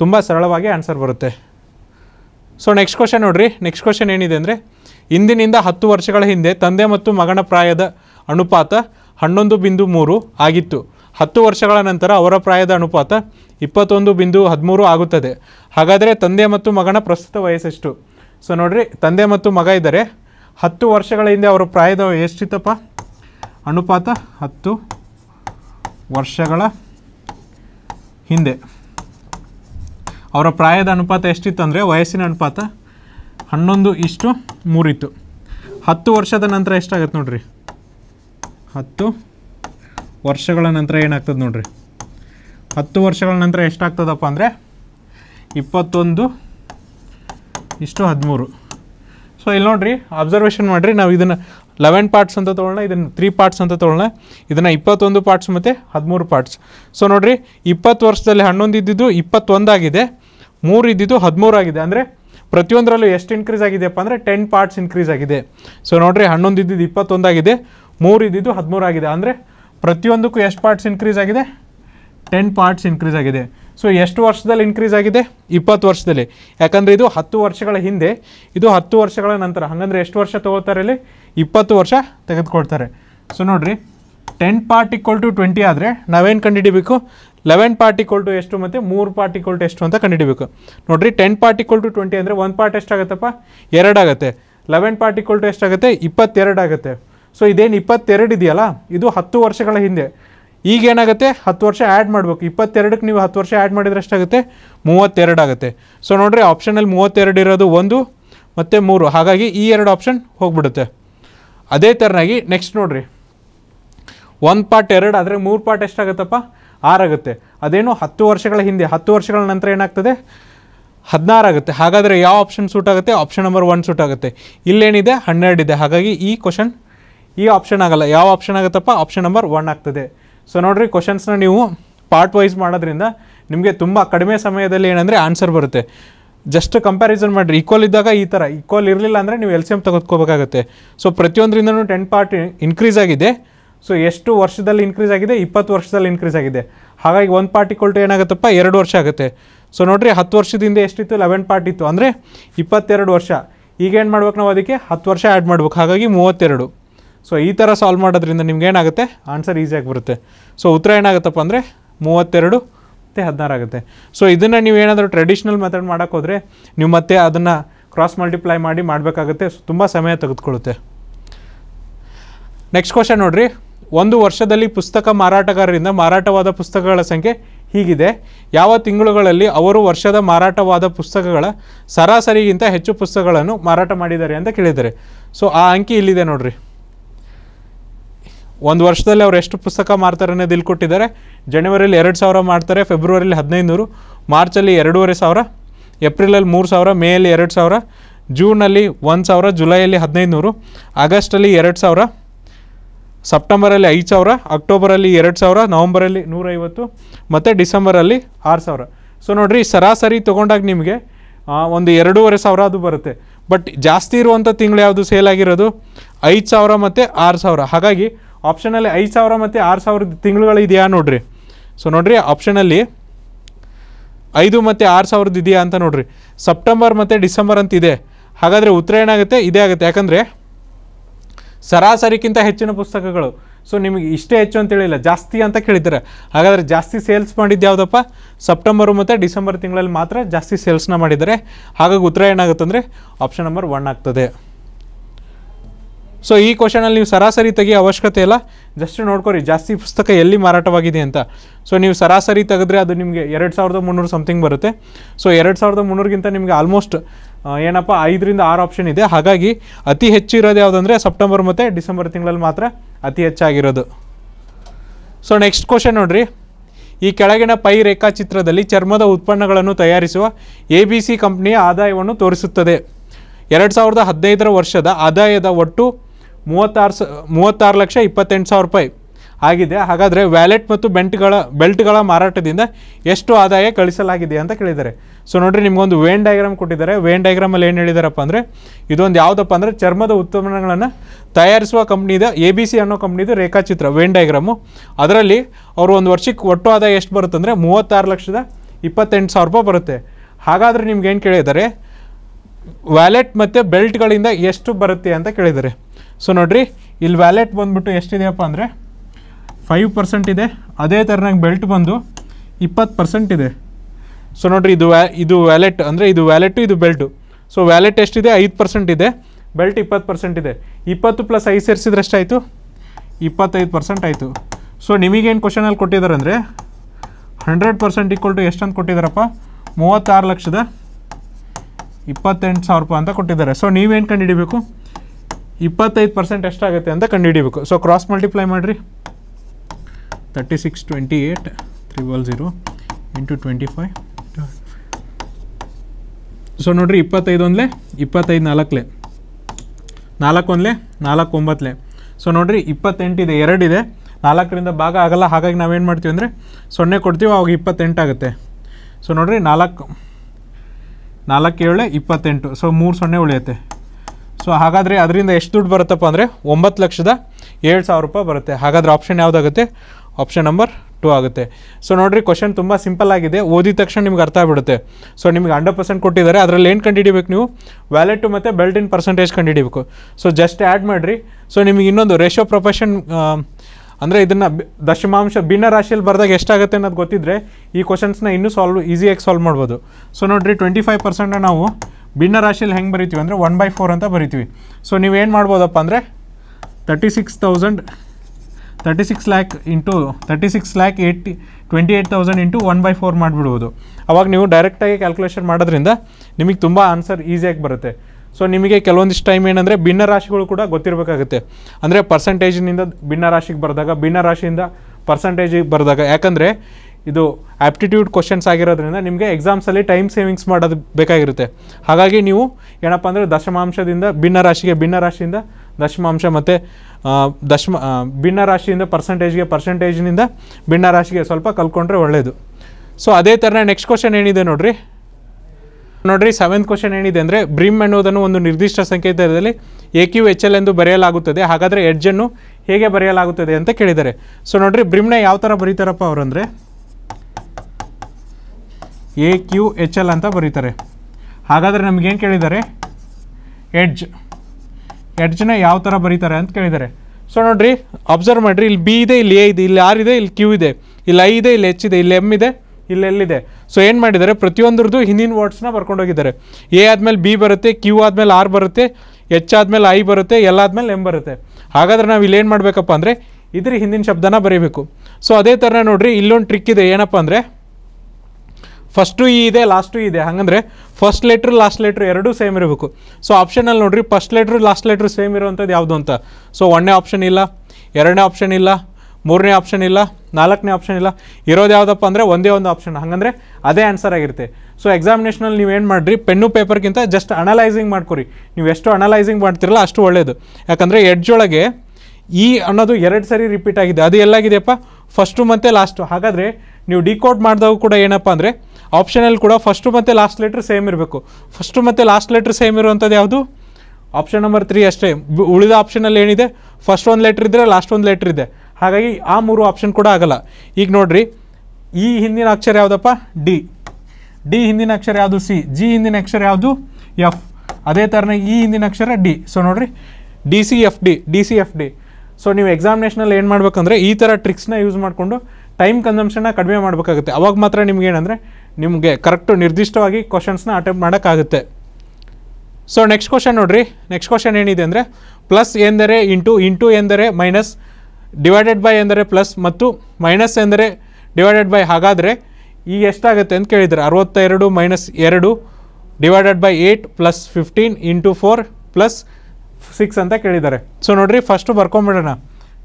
ತುಂಬ ಸರಳವಾಗಿ ಆನ್ಸರ್ ಬರುತ್ತೆ. ಸೊ ನೆಕ್ಸ್ಟ್ ಕ್ವಶನ್ ನೋಡ್ರಿ. ನೆಕ್ಸ್ಟ್ ಕ್ವಶನ್ ಏನಿದೆ ಅಂದರೆ, ಇಂದಿನಿಂದ ಹತ್ತು ವರ್ಷಗಳ ಹಿಂದೆ ತಂದೆ ಮತ್ತು ಮಗನ ಪ್ರಾಯದ ಅನುಪಾತ ಹನ್ನೊಂದು ಬಿಂದು ಮೂರು ಆಗಿತ್ತು. ಹತ್ತು ವರ್ಷಗಳ ನಂತರ ಅವರ ಪ್ರಾಯದ ಅನುಪಾತ ಇಪ್ಪತ್ತೊಂದು ಬಿಂದು ಹದಿಮೂರು ಆಗುತ್ತದೆ. ಹಾಗಾದರೆ ತಂದೆ ಮತ್ತು ಮಗನ ಪ್ರಸ್ತುತ ವಯಸ್ಸೆಷ್ಟು? ಸೊ ನೋಡಿರಿ. ತಂದೆ ಮತ್ತು ಮಗ ಇದ್ದಾರೆ ಹತ್ತು ವರ್ಷಗಳ ಹಿಂದೆ ಅವರ ಪ್ರಾಯದ ಎಷ್ಟಿತ್ತಪ್ಪ? ಅನುಪಾತ ಹತ್ತು ವರ್ಷಗಳ ಹಿಂದೆ. ಅವರ ಪ್ರಾಯದ ಅನುಪಾತ ಎಷ್ಟಿತ್ತು ಅಂದರೆ ವಯಸ್ಸಿನ ಅನುಪಾತ ಹನ್ನೊಂದು ಇಷ್ಟು ಮೂರಿತ್ತು. ಹತ್ತು ವರ್ಷದ ನಂತರ ಎಷ್ಟಾಗತ್ತೆ ನೋಡ್ರಿ? ಹತ್ತು ವರ್ಷಗಳ ನಂತರ ಏನಾಗ್ತದೆ ನೋಡ್ರಿ? ಹತ್ತು ವರ್ಷಗಳ ನಂತರ ಎಷ್ಟಾಗ್ತದಪ್ಪ ಅಂದರೆ ಇಪ್ಪತ್ತೊಂದು ಇಷ್ಟು ಹದಿಮೂರು. ಸೊ ಇಲ್ಲಿ ನೋಡ್ರಿ ಅಬ್ಸರ್ವೇಷನ್ ಮಾಡಿರಿ, ನಾವು ಇದನ್ನು ಲೆವೆನ್ ಪಾರ್ಟ್ಸ್ ಅಂತ ತೊಗೊಳ್ಳೋಣ ಇದನ್ನು ತ್ರೀ ಪಾರ್ಟ್ಸ್ ಅಂತ ತೊಗೊಳ್ಳೋಣ ಇದನ್ನು ಇಪ್ಪತ್ತೊಂದು ಪಾರ್ಟ್ಸ್ ಮತ್ತು ಹದಿಮೂರು ಪಾರ್ಟ್ಸ್ ಸೊ ನೋಡಿರಿ, ಇಪ್ಪತ್ತು ವರ್ಷದಲ್ಲಿ ಹನ್ನೊಂದು ಇದ್ದಿದ್ದು ಇಪ್ಪತ್ತೊಂದಾಗಿದೆ ಮೂರು ಇದ್ದಿದ್ದು ಹದಿಮೂರು ಆಗಿದೆ. ಅಂದರೆ ಪ್ರತಿಯೊಂದರಲ್ಲೂ ಎಷ್ಟು ಇನ್ಕ್ರೀಸ್ ಆಗಿದೆಯಪ್ಪ ಅಂದರೆ ಟೆನ್ ಪಾರ್ಟ್ಸ್ ಇನ್ಕ್ರೀಸ್ ಆಗಿದೆ. ಸೊ ನೋಡಿರಿ, ಹನ್ನೊಂದು ಇದ್ದಿದ್ದು ಇಪ್ಪತ್ತೊಂದಾಗಿದೆ ಮೂರು ಇದ್ದಿದ್ದು ಹದಿಮೂರು ಆಗಿದೆ. ಅಂದರೆ ಪ್ರತಿಯೊಂದಕ್ಕೂ ಎಷ್ಟು ಪಾರ್ಟ್ಸ್ ಇನ್ಕ್ರೀಸ್ ಆಗಿದೆ? ಟೆನ್ ಪಾರ್ಟ್ಸ್ ಇನ್ಕ್ರೀಸ್ ಆಗಿದೆ. ಸೊ ಎಷ್ಟು ವರ್ಷದಲ್ಲಿ ಇನ್ಕ್ರೀಸ್ ಆಗಿದೆ? ಇಪ್ಪತ್ತು ವರ್ಷದಲ್ಲಿ. ಯಾಕಂದರೆ ಇದು ಹತ್ತು ವರ್ಷಗಳ ಹಿಂದೆ, ಇದು ಹತ್ತು ವರ್ಷಗಳ ನಂತರ. ಹಾಗಂದ್ರೆ ಎಷ್ಟು ವರ್ಷ ತೊಗೋತಾರೆ ಇಲ್ಲಿ? ಇಪ್ಪತ್ತು ವರ್ಷ ತೆಗೆದುಕೊಳ್ತಾರೆ. ಸೊ ನೋಡಿರಿ ten part equal to twenty ಆದರೆ ನಾವೇನು ಕಂಡುಹಿಡಿಬೇಕು? ಲೆವೆನ್ ಪಾರ್ಟ್ ಈಕ್ವಲ್ ಟು ಎಷ್ಟು ಮತ್ತು ಮೂರು ಪಾರ್ಟ್ ಈಕ್ವಲ್ ಟು ಎಷ್ಟು ಅಂತ ಕಂಡುಹಿಡಿಬೇಕು. ನೋಡಿರಿ ten part equal to twenty ಅಂದರೆ ಒಂದು ಪಾರ್ಟ್ ಎಷ್ಟಾಗುತ್ತಪ್ಪ? ಎರಡಾಗುತ್ತೆ ಲೆವೆನ್ ಪಾರ್ಟ್ ಈಕ್ವಲ್ ಟು ಎಷ್ಟಾಗುತ್ತೆ? ಇಪ್ಪತ್ತೆರಡು ಆಗುತ್ತೆ. ಸೊ ಇದೇನು ಇಪ್ಪತ್ತೆರಡು ಇದೆಯಲ್ಲ? ಇದು ಹತ್ತು ವರ್ಷಗಳ ಹಿಂದೆ. ಈಗ ಏನಾಗುತ್ತೆ? ಹತ್ತು ವರ್ಷ ಆ್ಯಡ್ ಮಾಡಬೇಕು. ಇಪ್ಪತ್ತೆರಡಕ್ಕೆ ನೀವು ಹತ್ತು ವರ್ಷ ಆ್ಯಡ್ ಮಾಡಿದರೆ ಎಷ್ಟಾಗುತ್ತೆ? ಮೂವತ್ತೆರಡು ಆಗುತ್ತೆ. ಸೊ ನೋಡಿರಿ ಆಪ್ಷನಲ್ಲಿ ಮೂವತ್ತೆರಡು ಇರೋದು ಒಂದು, ಮತ್ತು ಮೂರು. ಹಾಗಾಗಿ ಈ ಎರಡು ಆಪ್ಷನ್ ಹೋಗ್ಬಿಡುತ್ತೆ. ಅದೇ ಥರನಾಗಿ ನೆಕ್ಸ್ಟ್ ನೋಡಿರಿ. ಒಂದು ಪಾರ್ಟ್ ಎರಡು, ಆದರೆ ಮೂರು ಪಾರ್ಟ್ ಎಷ್ಟಾಗುತ್ತಪ್ಪ? ಆರಾಗುತ್ತೆ. ಅದೇನು ಹತ್ತು ವರ್ಷಗಳ ಹಿಂದೆ, ಹತ್ತು ವರ್ಷಗಳ ನಂತರ ಏನಾಗ್ತದೆ? ಹದಿನಾರು ಆಗುತ್ತೆ. ಹಾಗಾದರೆ ಯಾವ ಆಪ್ಷನ್ ಸೂಟ್ ಆಗುತ್ತೆ? ಆಪ್ಷನ್ ನಂಬರ್ ಒನ್ ಸೂಟ್ ಆಗುತ್ತೆ. ಇಲ್ಲೇನಿದೆ? ಹನ್ನೆರಡು ಇದೆ. ಹಾಗಾಗಿ ಈ ಕ್ವಶನ್ ಈ ಆಪ್ಷನ್ ಆಗಲ್ಲ. ಯಾವ ಆಪ್ಷನ್ ಆಗುತ್ತಪ್ಪ? ಆಪ್ಷನ್ ನಂಬರ್ ಒನ್ ಆಗ್ತದೆ. ಸೊ ನೋಡಿರಿ ಕ್ವಶನ್ಸ್ನ ನೀವು ಪಾರ್ಟ್ ವೈಸ್ ಮಾಡೋದ್ರಿಂದ ನಿಮಗೆ ತುಂಬ ಕಡಿಮೆ ಸಮಯದಲ್ಲಿ ಏನಂದರೆ ಆನ್ಸರ್ ಬರುತ್ತೆ. ಜಸ್ಟ್ ಕಂಪ್ಯಾರಿಸನ್ ಮಾಡಿರಿ. ಈಕ್ವಲ್ ಇದ್ದಾಗ ಈ ಥರ ಈಕ್ವಲ್ ಇರಲಿಲ್ಲ ಅಂದರೆ ನೀವು ಎಲ್ ಸಿ ಎಂ ತೆಗೆದುಕೋಬೇಕಾಗುತ್ತೆ. ಸೊ ಪ್ರತಿಯೊಂದರಿಂದನೂ ಟೆನ್ ಪಾರ್ಟ್ ಇನ್ಕ್ರೀಸ್ ಆಗಿದೆ. ಸೊ ಎಷ್ಟು ವರ್ಷದಲ್ಲಿ ಇನ್ಕ್ರೀಸ್ ಆಗಿದೆ? ಇಪ್ಪತ್ತು ವರ್ಷದಲ್ಲಿ ಇನ್ಕ್ರೀಸ್ ಆಗಿದೆ. ಹಾಗಾಗಿ ಒಂದು ಪಾರ್ಟ್ ಕೊಲ್ಟು ಏನಾಗುತ್ತಪ್ಪ? ಎರಡು ವರ್ಷ ಆಗುತ್ತೆ. ಸೊ ನೋಡಿರಿ, ಹತ್ತು ವರ್ಷದಿಂದ ಎಷ್ಟಿತ್ತು? ಲೆವೆನ್ ಪಾರ್ಟ್ ಇತ್ತು. ಅಂದರೆ ಇಪ್ಪತ್ತೆರಡು ವರ್ಷ. ಈಗ ಏನು ಮಾಡ್ಬೇಕು ನಾವು ಅದಕ್ಕೆ? ಹತ್ತು ವರ್ಷ ಆ್ಯಡ್ ಮಾಡ್ಬೇಕು. ಹಾಗಾಗಿ ಮೂವತ್ತೆರಡು. ಸೊ ಈ ಥರ ಸಾಲ್ವ್ ಮಾಡೋದ್ರಿಂದ ನಿಮ್ಗೆ ಏನಾಗುತ್ತೆ? ಆನ್ಸರ್ ಈಸಿಯಾಗಿ ಬರುತ್ತೆ. ಸೊ ಉತ್ತರ ಏನಾಗುತ್ತಪ್ಪ ಅಂದರೆ ಮೂವತ್ತೆರಡು. ಮತ್ತು ಹದಿನಾರು ಆಗುತ್ತೆ. ಸೊ ಇದನ್ನು ನೀವು ಏನಾದರೂ ಟ್ರೆಡಿಷ್ನಲ್ ಮೆಥಡ್ ಮಾಡೋಕ್ಕೆ ಹೋದರೆ ನೀವು ಮತ್ತೆ ಅದನ್ನು ಕ್ರಾಸ್ ಮಲ್ಟಿಪ್ಲೈ ಮಾಡಿ ಮಾಡಬೇಕಾಗುತ್ತೆ. ತುಂಬ ಸಮಯ ತೆಗೆದುಕೊಳ್ಳುತ್ತೆ. ನೆಕ್ಸ್ಟ್ ಕ್ವಶನ್ ನೋಡಿರಿ. ಒಂದು ವರ್ಷದಲ್ಲಿ ಪುಸ್ತಕ ಮಾರಾಟಗಾರರಿಂದ ಮಾರಾಟವಾದ ಪುಸ್ತಕಗಳ ಸಂಖ್ಯೆ ಹೀಗಿದೆ. ಯಾವ ತಿಂಗಳುಗಳಲ್ಲಿ ಅವರು ವರ್ಷದ ಮಾರಾಟವಾದ ಪುಸ್ತಕಗಳ ಸರಾಸರಿಗಿಂತ ಹೆಚ್ಚು ಪುಸ್ತಕಗಳನ್ನು ಮಾರಾಟ ಮಾಡಿದ್ದಾರೆ ಅಂತ ಕೇಳಿದ್ದಾರೆ. ಸೊ ಆ ಅಂಕಿ ಇಲ್ಲಿದೆ ನೋಡ್ರಿ. ಒಂದು ವರ್ಷದಲ್ಲಿ ಅವ್ರು ಎಷ್ಟು ಪುಸ್ತಕ ಮಾರ್ತಾರೆ ಅನ್ನೋದು ಇಲ್ಲಿ ಕೊಟ್ಟಿದ್ದಾರೆ. ಜನವರಿಯಲ್ಲಿ ಎರಡು ಸಾವಿರ ಮಾಡ್ತಾರೆ ಫೆಬ್ರವರಿಲಿ ಹದಿನೈದುನೂರು, ಮಾರ್ಚಲ್ಲಿ ಎರಡೂವರೆ ಸಾವಿರ, ಏಪ್ರಿಲಲ್ಲಿ ಮೂರು ಸಾವಿರ, ಮೇಯಲ್ಲಿ ಎರಡು ಸಾವಿರ ಜೂನಲ್ಲಿ ಒಂದು ಸಾವಿರ, ಜುಲೈಯಲ್ಲಿ ಹದಿನೈದುನೂರು, ಆಗಸ್ಟಲ್ಲಿ ಎರಡು ಸಾವಿರ, ಸೆಪ್ಟೆಂಬರಲ್ಲಿ ಐದು ಸಾವಿರ, ಅಕ್ಟೋಬರಲ್ಲಿ ಎರಡು ಸಾವಿರ, ನವಂಬರಲ್ಲಿ ನೂರೈವತ್ತು, ಮತ್ತು ಡಿಸೆಂಬರಲ್ಲಿ ಆರು ಸಾವಿರ. ಸೊ ನೋಡಿರಿ, ಸರಾಸರಿ ತೊಗೊಂಡಾಗ ನಿಮಗೆ ಒಂದು ಎರಡೂವರೆ ಸಾವಿರ ಅದು ಬರುತ್ತೆ. ಬಟ್ ಜಾಸ್ತಿ ಇರುವಂಥ ತಿಂಗಳು ಯಾವುದು ಸೇಲ್ ಆಗಿರೋದು? ಐದು ಸಾವಿರ ಮತ್ತು ಆರು ಸಾವಿರ. ಹಾಗಾಗಿ ಆಪ್ಷನಲ್ಲಿ ಐದು ಸಾವಿರ ಮತ್ತು ಆರು ಸಾವಿರದ ತಿಂಗಳುಗಳು ಇದೆಯಾ ನೋಡ್ರಿ. ಸೊ ನೋಡ್ರಿ ಆಪ್ಷನಲ್ಲಿ ಐದು ಮತ್ತು ಆರು ಸಾವಿರದ ಇದೆಯಾ ಅಂತ ನೋಡ್ರಿ. ಸೆಪ್ಟೆಂಬರ್ ಮತ್ತು ಡಿಸೆಂಬರ್ ಅಂತ ಇದೆ. ಹಾಗಾದರೆ ಉತ್ತರ ಏನಾಗುತ್ತೆ? ಇದೇ ಆಗುತ್ತೆ. ಯಾಕಂದರೆ ಸರಾಸರಿಗಿಂತ ಹೆಚ್ಚಿನ ಪುಸ್ತಕಗಳು. ಸೊ ನಿಮಗೆ ಇಷ್ಟೇ ಹೆಚ್ಚು ಅಂತ ಹೇಳಿಲ್ಲ, ಜಾಸ್ತಿ ಅಂತ ಕೇಳಿದ್ದಾರೆ. ಹಾಗಾದರೆ ಜಾಸ್ತಿ ಸೇಲ್ಸ್ ಮಾಡಿದ್ದು ಯಾವುದಪ್ಪ? ಸೆಪ್ಟೆಂಬರು ಮತ್ತು ಡಿಸೆಂಬರ್ ತಿಂಗಳಲ್ಲಿ ಮಾತ್ರ ಜಾಸ್ತಿ ಸೇಲ್ಸ್ನ ಮಾಡಿದ್ದಾರೆ. ಹಾಗಾಗಿ ಉತ್ತರ ಏನಾಗುತ್ತೆ ಅಂದರೆ ಆಪ್ಷನ್ ನಂಬರ್ ಒನ್ ಆಗ್ತದೆ. ಸೊ ಈ ಕ್ವಶನಲ್ಲಿ ನೀವು ಸರಾಸರಿ ತೆಗಿಯೋ ಅವಶ್ಯಕತೆ ಇಲ್ಲ. ಜಸ್ಟ್ ನೋಡ್ಕೊರಿ, ಜಾಸ್ತಿ ಪುಸ್ತಕ ಎಲ್ಲಿ ಮಾರಾಟವಾಗಿದೆ ಅಂತ. ಸೊ ನೀವು ಸರಾಸರಿ ತೆಗೆದ್ರೆ ಅದು ನಿಮಗೆ ಎರಡು ಸಾವಿರದ ಮುನ್ನೂರು ಸಮಥಿಂಗ್ ಬರುತ್ತೆ. ಸೊ ಎರಡು ಸಾವಿರದ ಮುನ್ನೂರಿಗಿಂತ ನಿಮಗೆ ಆಲ್ಮೋಸ್ಟ್ ಏನಪ್ಪ, ಐದರಿಂದ ಆರು ಆಪ್ಷನ್ ಇದೆ. ಹಾಗಾಗಿ, ಅತಿ ಹೆಚ್ಚು ಇರೋದು ಯಾವುದಂದರೆ ಸೆಪ್ಟೆಂಬರ್ ಮತ್ತು ಡಿಸೆಂಬರ್ ತಿಂಗಳಲ್ಲಿ ಮಾತ್ರ ಅತಿ ಹೆಚ್ಚಾಗಿರೋದು. ಸೊ ನೆಕ್ಸ್ಟ್ ಕ್ವಶನ್ ನೋಡಿರಿ. ಈ ಕೆಳಗಿನ ಪೈ ರೇಖಾಚಿತ್ರದಲ್ಲಿ ಚರ್ಮದ ಉತ್ಪನ್ನಗಳನ್ನು ತಯಾರಿಸುವ ಎ ಬಿ ಸಿ ಕಂಪ್ನಿಯ ಆದಾಯವನ್ನು ತೋರಿಸುತ್ತದೆ. ಎರಡು ಸಾವಿರದ ಹದಿನೈದರ ವರ್ಷದ ಆದಾಯದ ಒಟ್ಟು ಮೂವತ್ತಾರು ಸ, ಮೂವತ್ತಾರು ಲಕ್ಷ ಇಪ್ಪತ್ತೆಂಟು ಸಾವಿರ ರೂಪಾಯಿ ಆಗಿದೆ. ಹಾಗಾದರೆ ವ್ಯಾಲೆಟ್ ಮತ್ತು ಬೆಂಟ್ಗಳ, ಬೆಲ್ಟ್ಗಳ ಮಾರಾಟದಿಂದ ಎಷ್ಟು ಆದಾಯ ಕಳಿಸಲಾಗಿದೆ ಅಂತ ಕೇಳಿದ್ದಾರೆ. ಸೊ ನೋಡಿರಿ, ನಿಮಗೊಂದು ವೇನ್ ಡಯಾಗ್ರಾಮ್ ಕೊಟ್ಟಿದ್ದಾರೆ. ವೇನ್ ಡಯಾಗ್ರಾಮಲ್ಲಿ ಏನು ಹೇಳಿದಾರಪ್ಪ ಅಂದರೆ, ಇದೊಂದು ಯಾವುದಪ್ಪ ಅಂದರೆ ಚರ್ಮದ ಉತ್ಪನ್ನಗಳನ್ನು ತಯಾರಿಸುವ ಕಂಪ್ನಿದ ಎ ಬಿ ಸಿ ಅನ್ನೋ ಕಂಪ್ನಿದು ರೇಖಾಚಿತ್ರ ವೇನ್ ಡಯಾಗ್ರಾಮು ಅದರಲ್ಲಿ ಅವರು ಒಂದು ವರ್ಷಕ್ಕೆ ಒಟ್ಟು ಆದಾಯ ಎಷ್ಟು ಬರುತ್ತೆ ಅಂದರೆ ಮೂವತ್ತಾರು ಲಕ್ಷದ ಇಪ್ಪತ್ತೆಂಟು ಸಾವಿರ ರೂಪಾಯಿ ಬರುತ್ತೆ. ಹಾಗಾದರೆ ನಿಮ್ಗೆ ಏನು ಕೇಳಿದ್ದಾರೆ, ವ್ಯಾಲೆಟ್ ಮತ್ತು ಬೆಲ್ಟ್ಗಳಿಂದ ಎಷ್ಟು ಬರುತ್ತೆ ಅಂತ ಕೇಳಿದ್ದಾರೆ. ಸೊ ನೋಡಿರಿ, ಇಲ್ಲಿ ವ್ಯಾಲೆಟ್ ಬಂದ್ಬಿಟ್ಟು ಎಷ್ಟಿದೆಯಪ್ಪ ಅಂದರೆ ಫೈವ್ ಪರ್ಸೆಂಟ್ ಇದೆ. ಅದೇ ಥರನಾಗಿ ಬೆಲ್ಟ್ ಬಂದು ಇಪ್ಪತ್ತು ಪರ್ಸೆಂಟ್ ಇದೆ. ಸೊ ನೋಡಿರಿ, ಇದು ವ್ಯಾ ಇದು ವ್ಯಾಲೆಟ್ ಅಂದರೆ ಇದು ವ್ಯಾಲೆಟು ಇದು ಬೆಲ್ಟು ಸೊ ವ್ಯಾಲೆಟ್ ಎಷ್ಟಿದೆ? ಐದು ಪರ್ಸೆಂಟ್ ಇದೆ. ಬೆಲ್ಟ್ ಇಪ್ಪತ್ತು ಪರ್ಸೆಂಟ್ ಇದೆ. ಇಪ್ಪತ್ತು ಪ್ಲಸ್ ಐದು ಸೇರಿಸಿದ್ರೆ ಎಷ್ಟಾಯಿತು? ಇಪ್ಪತ್ತೈದು ಪರ್ಸೆಂಟ್ ಆಯಿತು. ಸೊ ನಿಮಗೇನು ಕ್ವಶನಲ್ಲಿ ಕೊಟ್ಟಿದ್ದಾರೆ ಅಂದರೆ ಹಂಡ್ರೆಡ್ ಪರ್ಸೆಂಟ್ ಈಕ್ವಲ್ ಟು ಎಷ್ಟಂತ ಕೊಟ್ಟಿದ್ದಾರಪ್ಪ? ಮೂವತ್ತಾರು ಲಕ್ಷದ ಇಪ್ಪತ್ತೆಂಟು ಸಾವಿರ ರೂಪಾಯಿ ಅಂತ ಕೊಟ್ಟಿದ್ದಾರೆ. ಸೊ ನೀವೇನು ಕಂಡುಹಿಡಿಬೇಕು? ಇಪ್ಪತ್ತೈದು ಪರ್ಸೆಂಟ್ ಎಷ್ಟಾಗುತ್ತೆ ಅಂತ ಕಂಡುಹಿಡಿಬೇಕು. ಸೊ ಕ್ರಾಸ್ ಮಲ್ಟಿಪ್ಲೈ ಮಾಡಿರಿ. Thirty six twenty eight triple zero into twenty five so ನೋಡಿರಿ, ಇಪ್ಪತ್ತೈದು ಒಂದಲೇ, ಇಪ್ಪತ್ತೈದು ನಾಲ್ಕಲೆ. ನಾಲ್ಕು ಒಂದಲೆ ನಾಲ್ಕು ಒಂಬತ್ತಲೆ ಸೊ ನೋಡಿರಿ, ಇಪ್ಪತ್ತೆಂಟಿದೆ, ಎರಡಿದೆ. ನಾಲ್ಕರಿಂದ ಭಾಗ ಆಗಲ್ಲ, ಹಾಗಾಗಿ ನಾವೇನು ಮಾಡ್ತೀವಿ ಅಂದರೆ, ಸೊನ್ನೆ ಕೊಡ್ತೀವಿ, ಅವಾಗ ಇಪ್ಪತ್ತೆಂಟಾಗುತ್ತೆ ಸೊ ನೋಡಿರಿ, ನಾಲ್ಕು ನಾಲ್ಕು ಏಳೆ ಇಪ್ಪತ್ತೆಂಟು. ಸೊ ಮೂರು ಸೊನ್ನೆ ಉಳಿಯುತ್ತೆ. ಸೊ ಹಾಗಾದರೆ ಅದರಿಂದ ಎಷ್ಟು ದುಡ್ಡು ಬರುತ್ತಪ್ಪ ಅಂದರೆ ಒಂಬತ್ತು ಲಕ್ಷದ ಏಳು ಸಾವಿರ ರೂಪಾಯಿ ಬರುತ್ತೆ. ಹಾಗಾದರೆ ಆಪ್ಷನ್ ಯಾವುದಾಗುತ್ತೆ? ಆಪ್ಷನ್ ನಂಬರ್ ಟು ಆಗುತ್ತೆ. ಸೊ ನೋಡಿರಿ ಕ್ವಶನ್ ತುಂಬ ಸಿಂಪಲ್ ಆಗಿದೆ. ಓದಿದ ತಕ್ಷಣ ನಿಮ್ಗೆ ಅರ್ಥ ಆಗ್ಬಿಡುತ್ತೆ. ಸೊ ನಿಮ್ಗೆ ಹಂಡ್ರೆಡ್ ಪರ್ಸೆಂಟ್ ಕೊಟ್ಟಿದ್ದಾರೆ. ಅದರಲ್ಲಿ ಏನು ಕಂಡುಹಿಡಿಬೇಕು ನೀವು? ವ್ಯಾಲೆಟು ಮತ್ತು ಬೆಲ್ಟ್ ಇನ್ ಪರ್ಸೆಂಟೇಜ್ ಕಂಡುಹಿಡಿಬೇಕು. ಸೊ ಜಸ್ಟ್ ಆ್ಯಡ್ ಮಾಡಿರಿ. ಸೊ ನಿಮಗೆ ಇನ್ನೊಂದು ರೇಷೋ ಪ್ರೊಫೆಷನ್ ಅಂದರೆ ಇದನ್ನು ದಶಮಾಂಶ ಭಿನ್ನ ರಾಶಿಯಲ್ಲಿ ಬರೆದಾಗ ಎಷ್ಟಾಗುತ್ತೆ ಅನ್ನೋದು ಗೊತ್ತಿದ್ದರೆ ಈ ಕ್ವಶನ್ಸ್ನ ಇನ್ನೂ ಸಾಲ್ವ್ ಈಸಿಯಾಗಿ ಸಾಲ್ವ್ ಮಾಡ್ಬೋದು. ಸೊ ನೋಡಿರಿ ಟ್ವೆಂಟಿ ಫೈವ್ ಪರ್ಸೆಂಟ್ನ ನಾವು ಭಿನ್ನ ರಾಶಿಯಲ್ಲಿ ಹೆಂಗೆ ಬರಿತೀವಿ ಅಂದರೆ ಒನ್ ಬೈ ಫೋರ್ ಅಂತ ಬರಿತೀವಿ. ಸೊ ನೀವೇನು ಮಾಡ್ಬೋದಪ್ಪ ಅಂದರೆ thirty six thousand thirty six lakh into thirty six lakh eighty twenty eight thousand into one by four ಮಾಡಿಬಿಡ್ಬೋದು. ಅವಾಗ ನೀವು ಡೈರೆಕ್ಟಾಗಿ ಕ್ಯಾಲ್ಕುಲೇಷನ್ ಮಾಡೋದ್ರಿಂದ ನಿಮಗೆ ತುಂಬ ಆನ್ಸರ್ ಈಸಿಯಾಗಿ ಬರುತ್ತೆ. ಸೊ ನಿಮಗೆ ಕೆಲವೊಂದಿಷ್ಟು ಟೈಮ್ ಏನಂದರೆ ಭಿನ್ನ ರಾಶಿಗಳು ಕೂಡ ಗೊತ್ತಿರಬೇಕಾಗುತ್ತೆ. ಅಂದರೆ ಪರ್ಸಂಟೇಜಿನಿಂದ ಭಿನ್ನ ರಾಶಿಗೆ ಬರೆದಾಗ, ಭಿನ್ನ ರಾಶಿಯಿಂದ ಪರ್ಸಂಟೇಜಿಗೆ ಬರೆದಾಗ, ಯಾಕಂದರೆ ಇದು ಆ್ಯಪ್ಟಿಟ್ಯೂಡ್ ಕ್ವಶನ್ಸ್ ಆಗಿರೋದ್ರಿಂದ ನಿಮಗೆ ಎಕ್ಸಾಮ್ಸಲ್ಲಿ ಟೈಮ್ ಸೇವಿಂಗ್ಸ್ ಮಾಡೋದು ಬೇಕಾಗಿರುತ್ತೆ. ಹಾಗಾಗಿ ನೀವು ಏನಪ್ಪ ಅಂದರೆ ದಶಮಾಂಶದಿಂದ ಭಿನ್ನ ರಾಶಿಗೆ ಭಿನ್ನ ರಾಶಿಯಿಂದ ದಶಮಾಂಶ ಮತ್ತು ದಶಮ ಭಿನ್ನ ರಾಶಿಯಿಂದ ಪರ್ಸೆಂಟೇಜ್ಗೆ ಪರ್ಸೆಂಟೇಜ್ನಿಂದ ಭಿನ್ನ ರಾಶಿಗೆ ಸ್ವಲ್ಪ ಕಲ್ತ್ಕೊಂಡ್ರೆ ಒಳ್ಳೆಯದು ಸೊ ಅದೇ ಥರ ನೆಕ್ಸ್ಟ್ ಕ್ವಶನ್ ಏನಿದೆ ನೋಡಿರಿ? ನೋಡಿರಿ ಸೆವೆಂತ್ ಕ್ವಶನ್ ಏನಿದೆ ಅಂದರೆ ಬ್ರಿಮ್ ಎನ್ನುವುದನ್ನು ಒಂದು ನಿರ್ದಿಷ್ಟ ಸಂಕೇತದಲ್ಲಿ ಎ ಕ್ಯೂ ಎಚ್ ಎಲ್ ಎಂದು ಬರೆಯಲಾಗುತ್ತದೆ. ಹಾಗಾದರೆ ಎಡ್ಜನ್ನು ಹೇಗೆ ಬರೆಯಲಾಗುತ್ತದೆ ಅಂತ ಕೇಳಿದ್ದಾರೆ. ಸೊ ನೋಡಿರಿ, ಬ್ರಿಮ್ನ ಯಾವ ಥರ ಬರೀತಾರಪ್ಪ ಅವರಂದರೆ? ಎ ಕ್ಯೂ ಎಚ್ ಎಲ್ ಅಂತ ಬರೀತಾರೆ. ಹಾಗಾದರೆ ನಮಗೇನು ಕೇಳಿದ್ದಾರೆ? ಎಡ್ಜ್ ಎಡ್ಜ್ನ ಯಾವ ಥರ ಬರೀತಾರೆ ಅಂತ ಕೇಳಿದ್ದಾರೆ. ಸೊ ನೋಡಿರಿ ಅಬ್ಸರ್ವ್ ಮಾಡಿರಿ. ಇಲ್ಲಿ ಬಿ ಇದೆ, ಇಲ್ಲಿ ಎ ಇದೆ, ಇಲ್ಲಿ ಆರ್ ಇದೆ, ಇಲ್ಲಿ ಕ್ಯೂ ಇದೆ. ಇಲ್ಲಿ ಐ ಇದೆ, ಇಲ್ಲಿ ಎಚ್ ಇದೆ, ಇಲ್ಲಿ ಎಂ ಇದೆ, ಇಲ್ಲಿ ಎಲ್ಲಿದೆ ಸೊ ಏನು ಮಾಡಿದ್ದಾರೆ? ಪ್ರತಿಯೊಂದ್ರದ್ದು ಹಿಂದಿನ ವರ್ಡ್ಸ್ನ ಬರ್ಕೊಂಡೋಗಿದ್ದಾರೆ ಎ ಆದಮೇಲೆ ಬಿ ಬರುತ್ತೆ ಕ್ಯೂ ಆದಮೇಲೆ ಆರ್ ಬರುತ್ತೆ ಎಚ್ ಆದಮೇಲೆ ಐ ಬರುತ್ತೆ ಎಲ್ ಆದಮೇಲೆ ಎಂ ಬರುತ್ತೆ. ಹಾಗಾದ್ರೆ ನಾವು ಇಲ್ಲಿ ಏನು ಮಾಡಬೇಕಪ್ಪ ಅಂದರೆ, ಇದ್ರ ಹಿಂದಿನ ಶಬ್ದನ ಬರೀಬೇಕು. ಸೊ ಅದೇ ಥರ ನೋಡ್ರಿ, ಇಲ್ಲೊಂದು ಟ್ರಿಕ್ ಇದೆ. ಏನಪ್ಪ ಅಂದರೆ ಫಸ್ಟು ಇ ಇದೆ ಲಾಸ್ಟು ಇದೆ. ಹಾಗಂದರೆ ಫಸ್ಟ್ ಲೆಟ್ರ್ ಲಾಸ್ಟ್ ಲೆಟ್ರ್ ಎರಡೂ ಸೇಮ್ ಇರಬೇಕು. ಸೊ ಆಪ್ಷನಲ್ಲಿ ನೋಡ್ರಿ first letter last letter same ಇರುವಂಥದ್ದು ಯಾವುದು ಅಂತ. ಸೊ ಒಂದನೇ ಆಪ್ಷನ್ ಇಲ್ಲ, ಎರಡನೇ ಆಪ್ಷನ್ ಇಲ್ಲ, ಮೂರನೇ ಆಪ್ಷನ್ ಇಲ್ಲ, ನಾಲ್ಕನೇ ಆಪ್ಷನ್ ಇಲ್ಲ. ಇರೋದು ಯಾವುದಪ್ಪ ಅಂದರೆ, ಒಂದೇ ಒಂದು ಆಪ್ಷನ್ ಹಾಗಂದರೆ, ಅದೇ ಆನ್ಸರ್ ಆಗಿರುತ್ತೆ. ಸೊ ಎಕ್ಸಾಮಿನೇಷನಲ್ಲಿ ನೀವೇನು ಮಾಡಿರಿ ಪೆನ್ನು ಪೇಪರ್ಗಿಂತ ಜಸ್ಟ್ ಅನಲೈಸಿಂಗ್ ಮಾಡ್ಕೊರಿ. ನೀವು ಎಷ್ಟು ಅನಲೈಸಿಂಗ್ ಮಾಡ್ತಿರಲ್ಲ, ಅಷ್ಟು ಒಳ್ಳೆಯದು ಯಾಕಂದರೆ ಎಡ್ಜ್ ಒಳಗೆ ಈ ಅನ್ನೋದು ಎರಡು ಸರಿ ರಿಪೀಟ್ ಆಗಿದೆ. ಅದು ಎಲ್ಲಾಗಿದೆಯಪ್ಪ? ಫಸ್ಟು ಮತ್ತು ಲಾಸ್ಟು ಹಾಗಾದರೆ ನೀವು ಡಿಕೋಡ್ ಮಾಡಿದಾಗ ಕೂಡ ಏನಪ್ಪ ಅಂದರೆ ಆಪ್ಷನಲ್ಲಿ ಕೂಡ ಫಸ್ಟು ಮತ್ತು ಲಾಸ್ಟ್ ಲೆಟ್ರ್ ಸೇಮ್ ಇರಬೇಕು. ಫಸ್ಟು ಮತ್ತು ಲಾಸ್ಟ್ ಲೆಟ್ರ್ ಸೇಮ್ ಇರುವಂಥದ್ದು ಯಾವುದು? ಆಪ್ಷನ್ ನಂಬರ್ ತ್ರೀ ಅಷ್ಟೇ. ಉಳಿದ ಆಪ್ಷನಲ್ಲಿ ಏನಿದೆ? ಫಸ್ಟ್ ಒಂದು ಲೆಟ್ರ್ ಇದ್ದರೆ ಲಾಸ್ಟ್ ಒಂದು ಲೆಟ್ರ್ ಇದೆ. ಹಾಗಾಗಿ ಆ ಮೂರು ಆಪ್ಷನ್ ಕೂಡ ಆಗಲ್ಲ. ಈಗ ನೋಡಿರಿ, ಈ ಹಿಂದಿನ ಅಕ್ಷರ ಯಾವುದಪ್ಪ? ಡಿ ಡಿ ಹಿಂದಿನ ಅಕ್ಷರ ಯಾವುದು? ಸಿ ಜಿ ಹಿಂದಿನ ಅಕ್ಷರ ಯಾವುದು? ಎಫ್ ಅದೇ ಥರನೇ ಈ ಹಿಂದಿನ ಅಕ್ಷರ ಡಿ ಸೊ ನೋಡಿರಿ D C F D D C F D so ನೀವು ಎಕ್ಸಾಮಿನೇಷನಲ್ಲಿ ಏನು ಮಾಡಬೇಕಂದ್ರೆ ಈ ಥರ ಟ್ರಿಕ್ಸ್ನ ಯೂಸ್ ಮಾಡಿಕೊಂಡು ಟೈಮ್ ಕನ್ಸಂಪ್ಷನ್ನ ಕಡಿಮೆ ಮಾಡಬೇಕಾಗುತ್ತೆ. ಅವಾಗ ಮಾತ್ರ ನಿಮ್ಗೆ ಏನಂದರೆ ನಿಮಗೆ ಕರೆಕ್ಟು ನಿರ್ದಿಷ್ಟವಾಗಿ ಕ್ವಶನ್ಸ್ನ ಅಟೆಂಪ್ಟ್ ಮಾಡೋಕ್ಕಾಗುತ್ತೆ. ಸೊ ನೆಕ್ಸ್ಟ್ ಕ್ವಶನ್ ನೋಡಿರಿ. ನೆಕ್ಸ್ಟ್ ಕ್ವಶನ್ ಏನಿದೆ ಅಂದರೆ ಪ್ಲಸ್ ಎಂದರೆ ಇಂಟು ಇಂಟು ಎಂದರೆ ಮೈನಸ್ ಡಿವೈಡೆಡ್ ಬೈ ಎಂದರೆ ಪ್ಲಸ್ ಮತ್ತು ಮೈನಸ್ ಎಂದರೆ ಡಿವೈಡೆಡ್ ಬೈ ಹಾಗಾದರೆ ಈಗ ಎಷ್ಟಾಗುತ್ತೆ ಅಂತ ಕೇಳಿದರೆ ಅರವತ್ತೆರಡು ಮೈನಸ್ ಎರಡು divided by eight plus fifteen into four plus six ಅಂತ ಕೇಳಿದ್ದಾರೆ. ಸೊ ನೋಡಿರಿ ಫಸ್ಟು ಬರ್ಕೊಂಬಿಡೋಣ.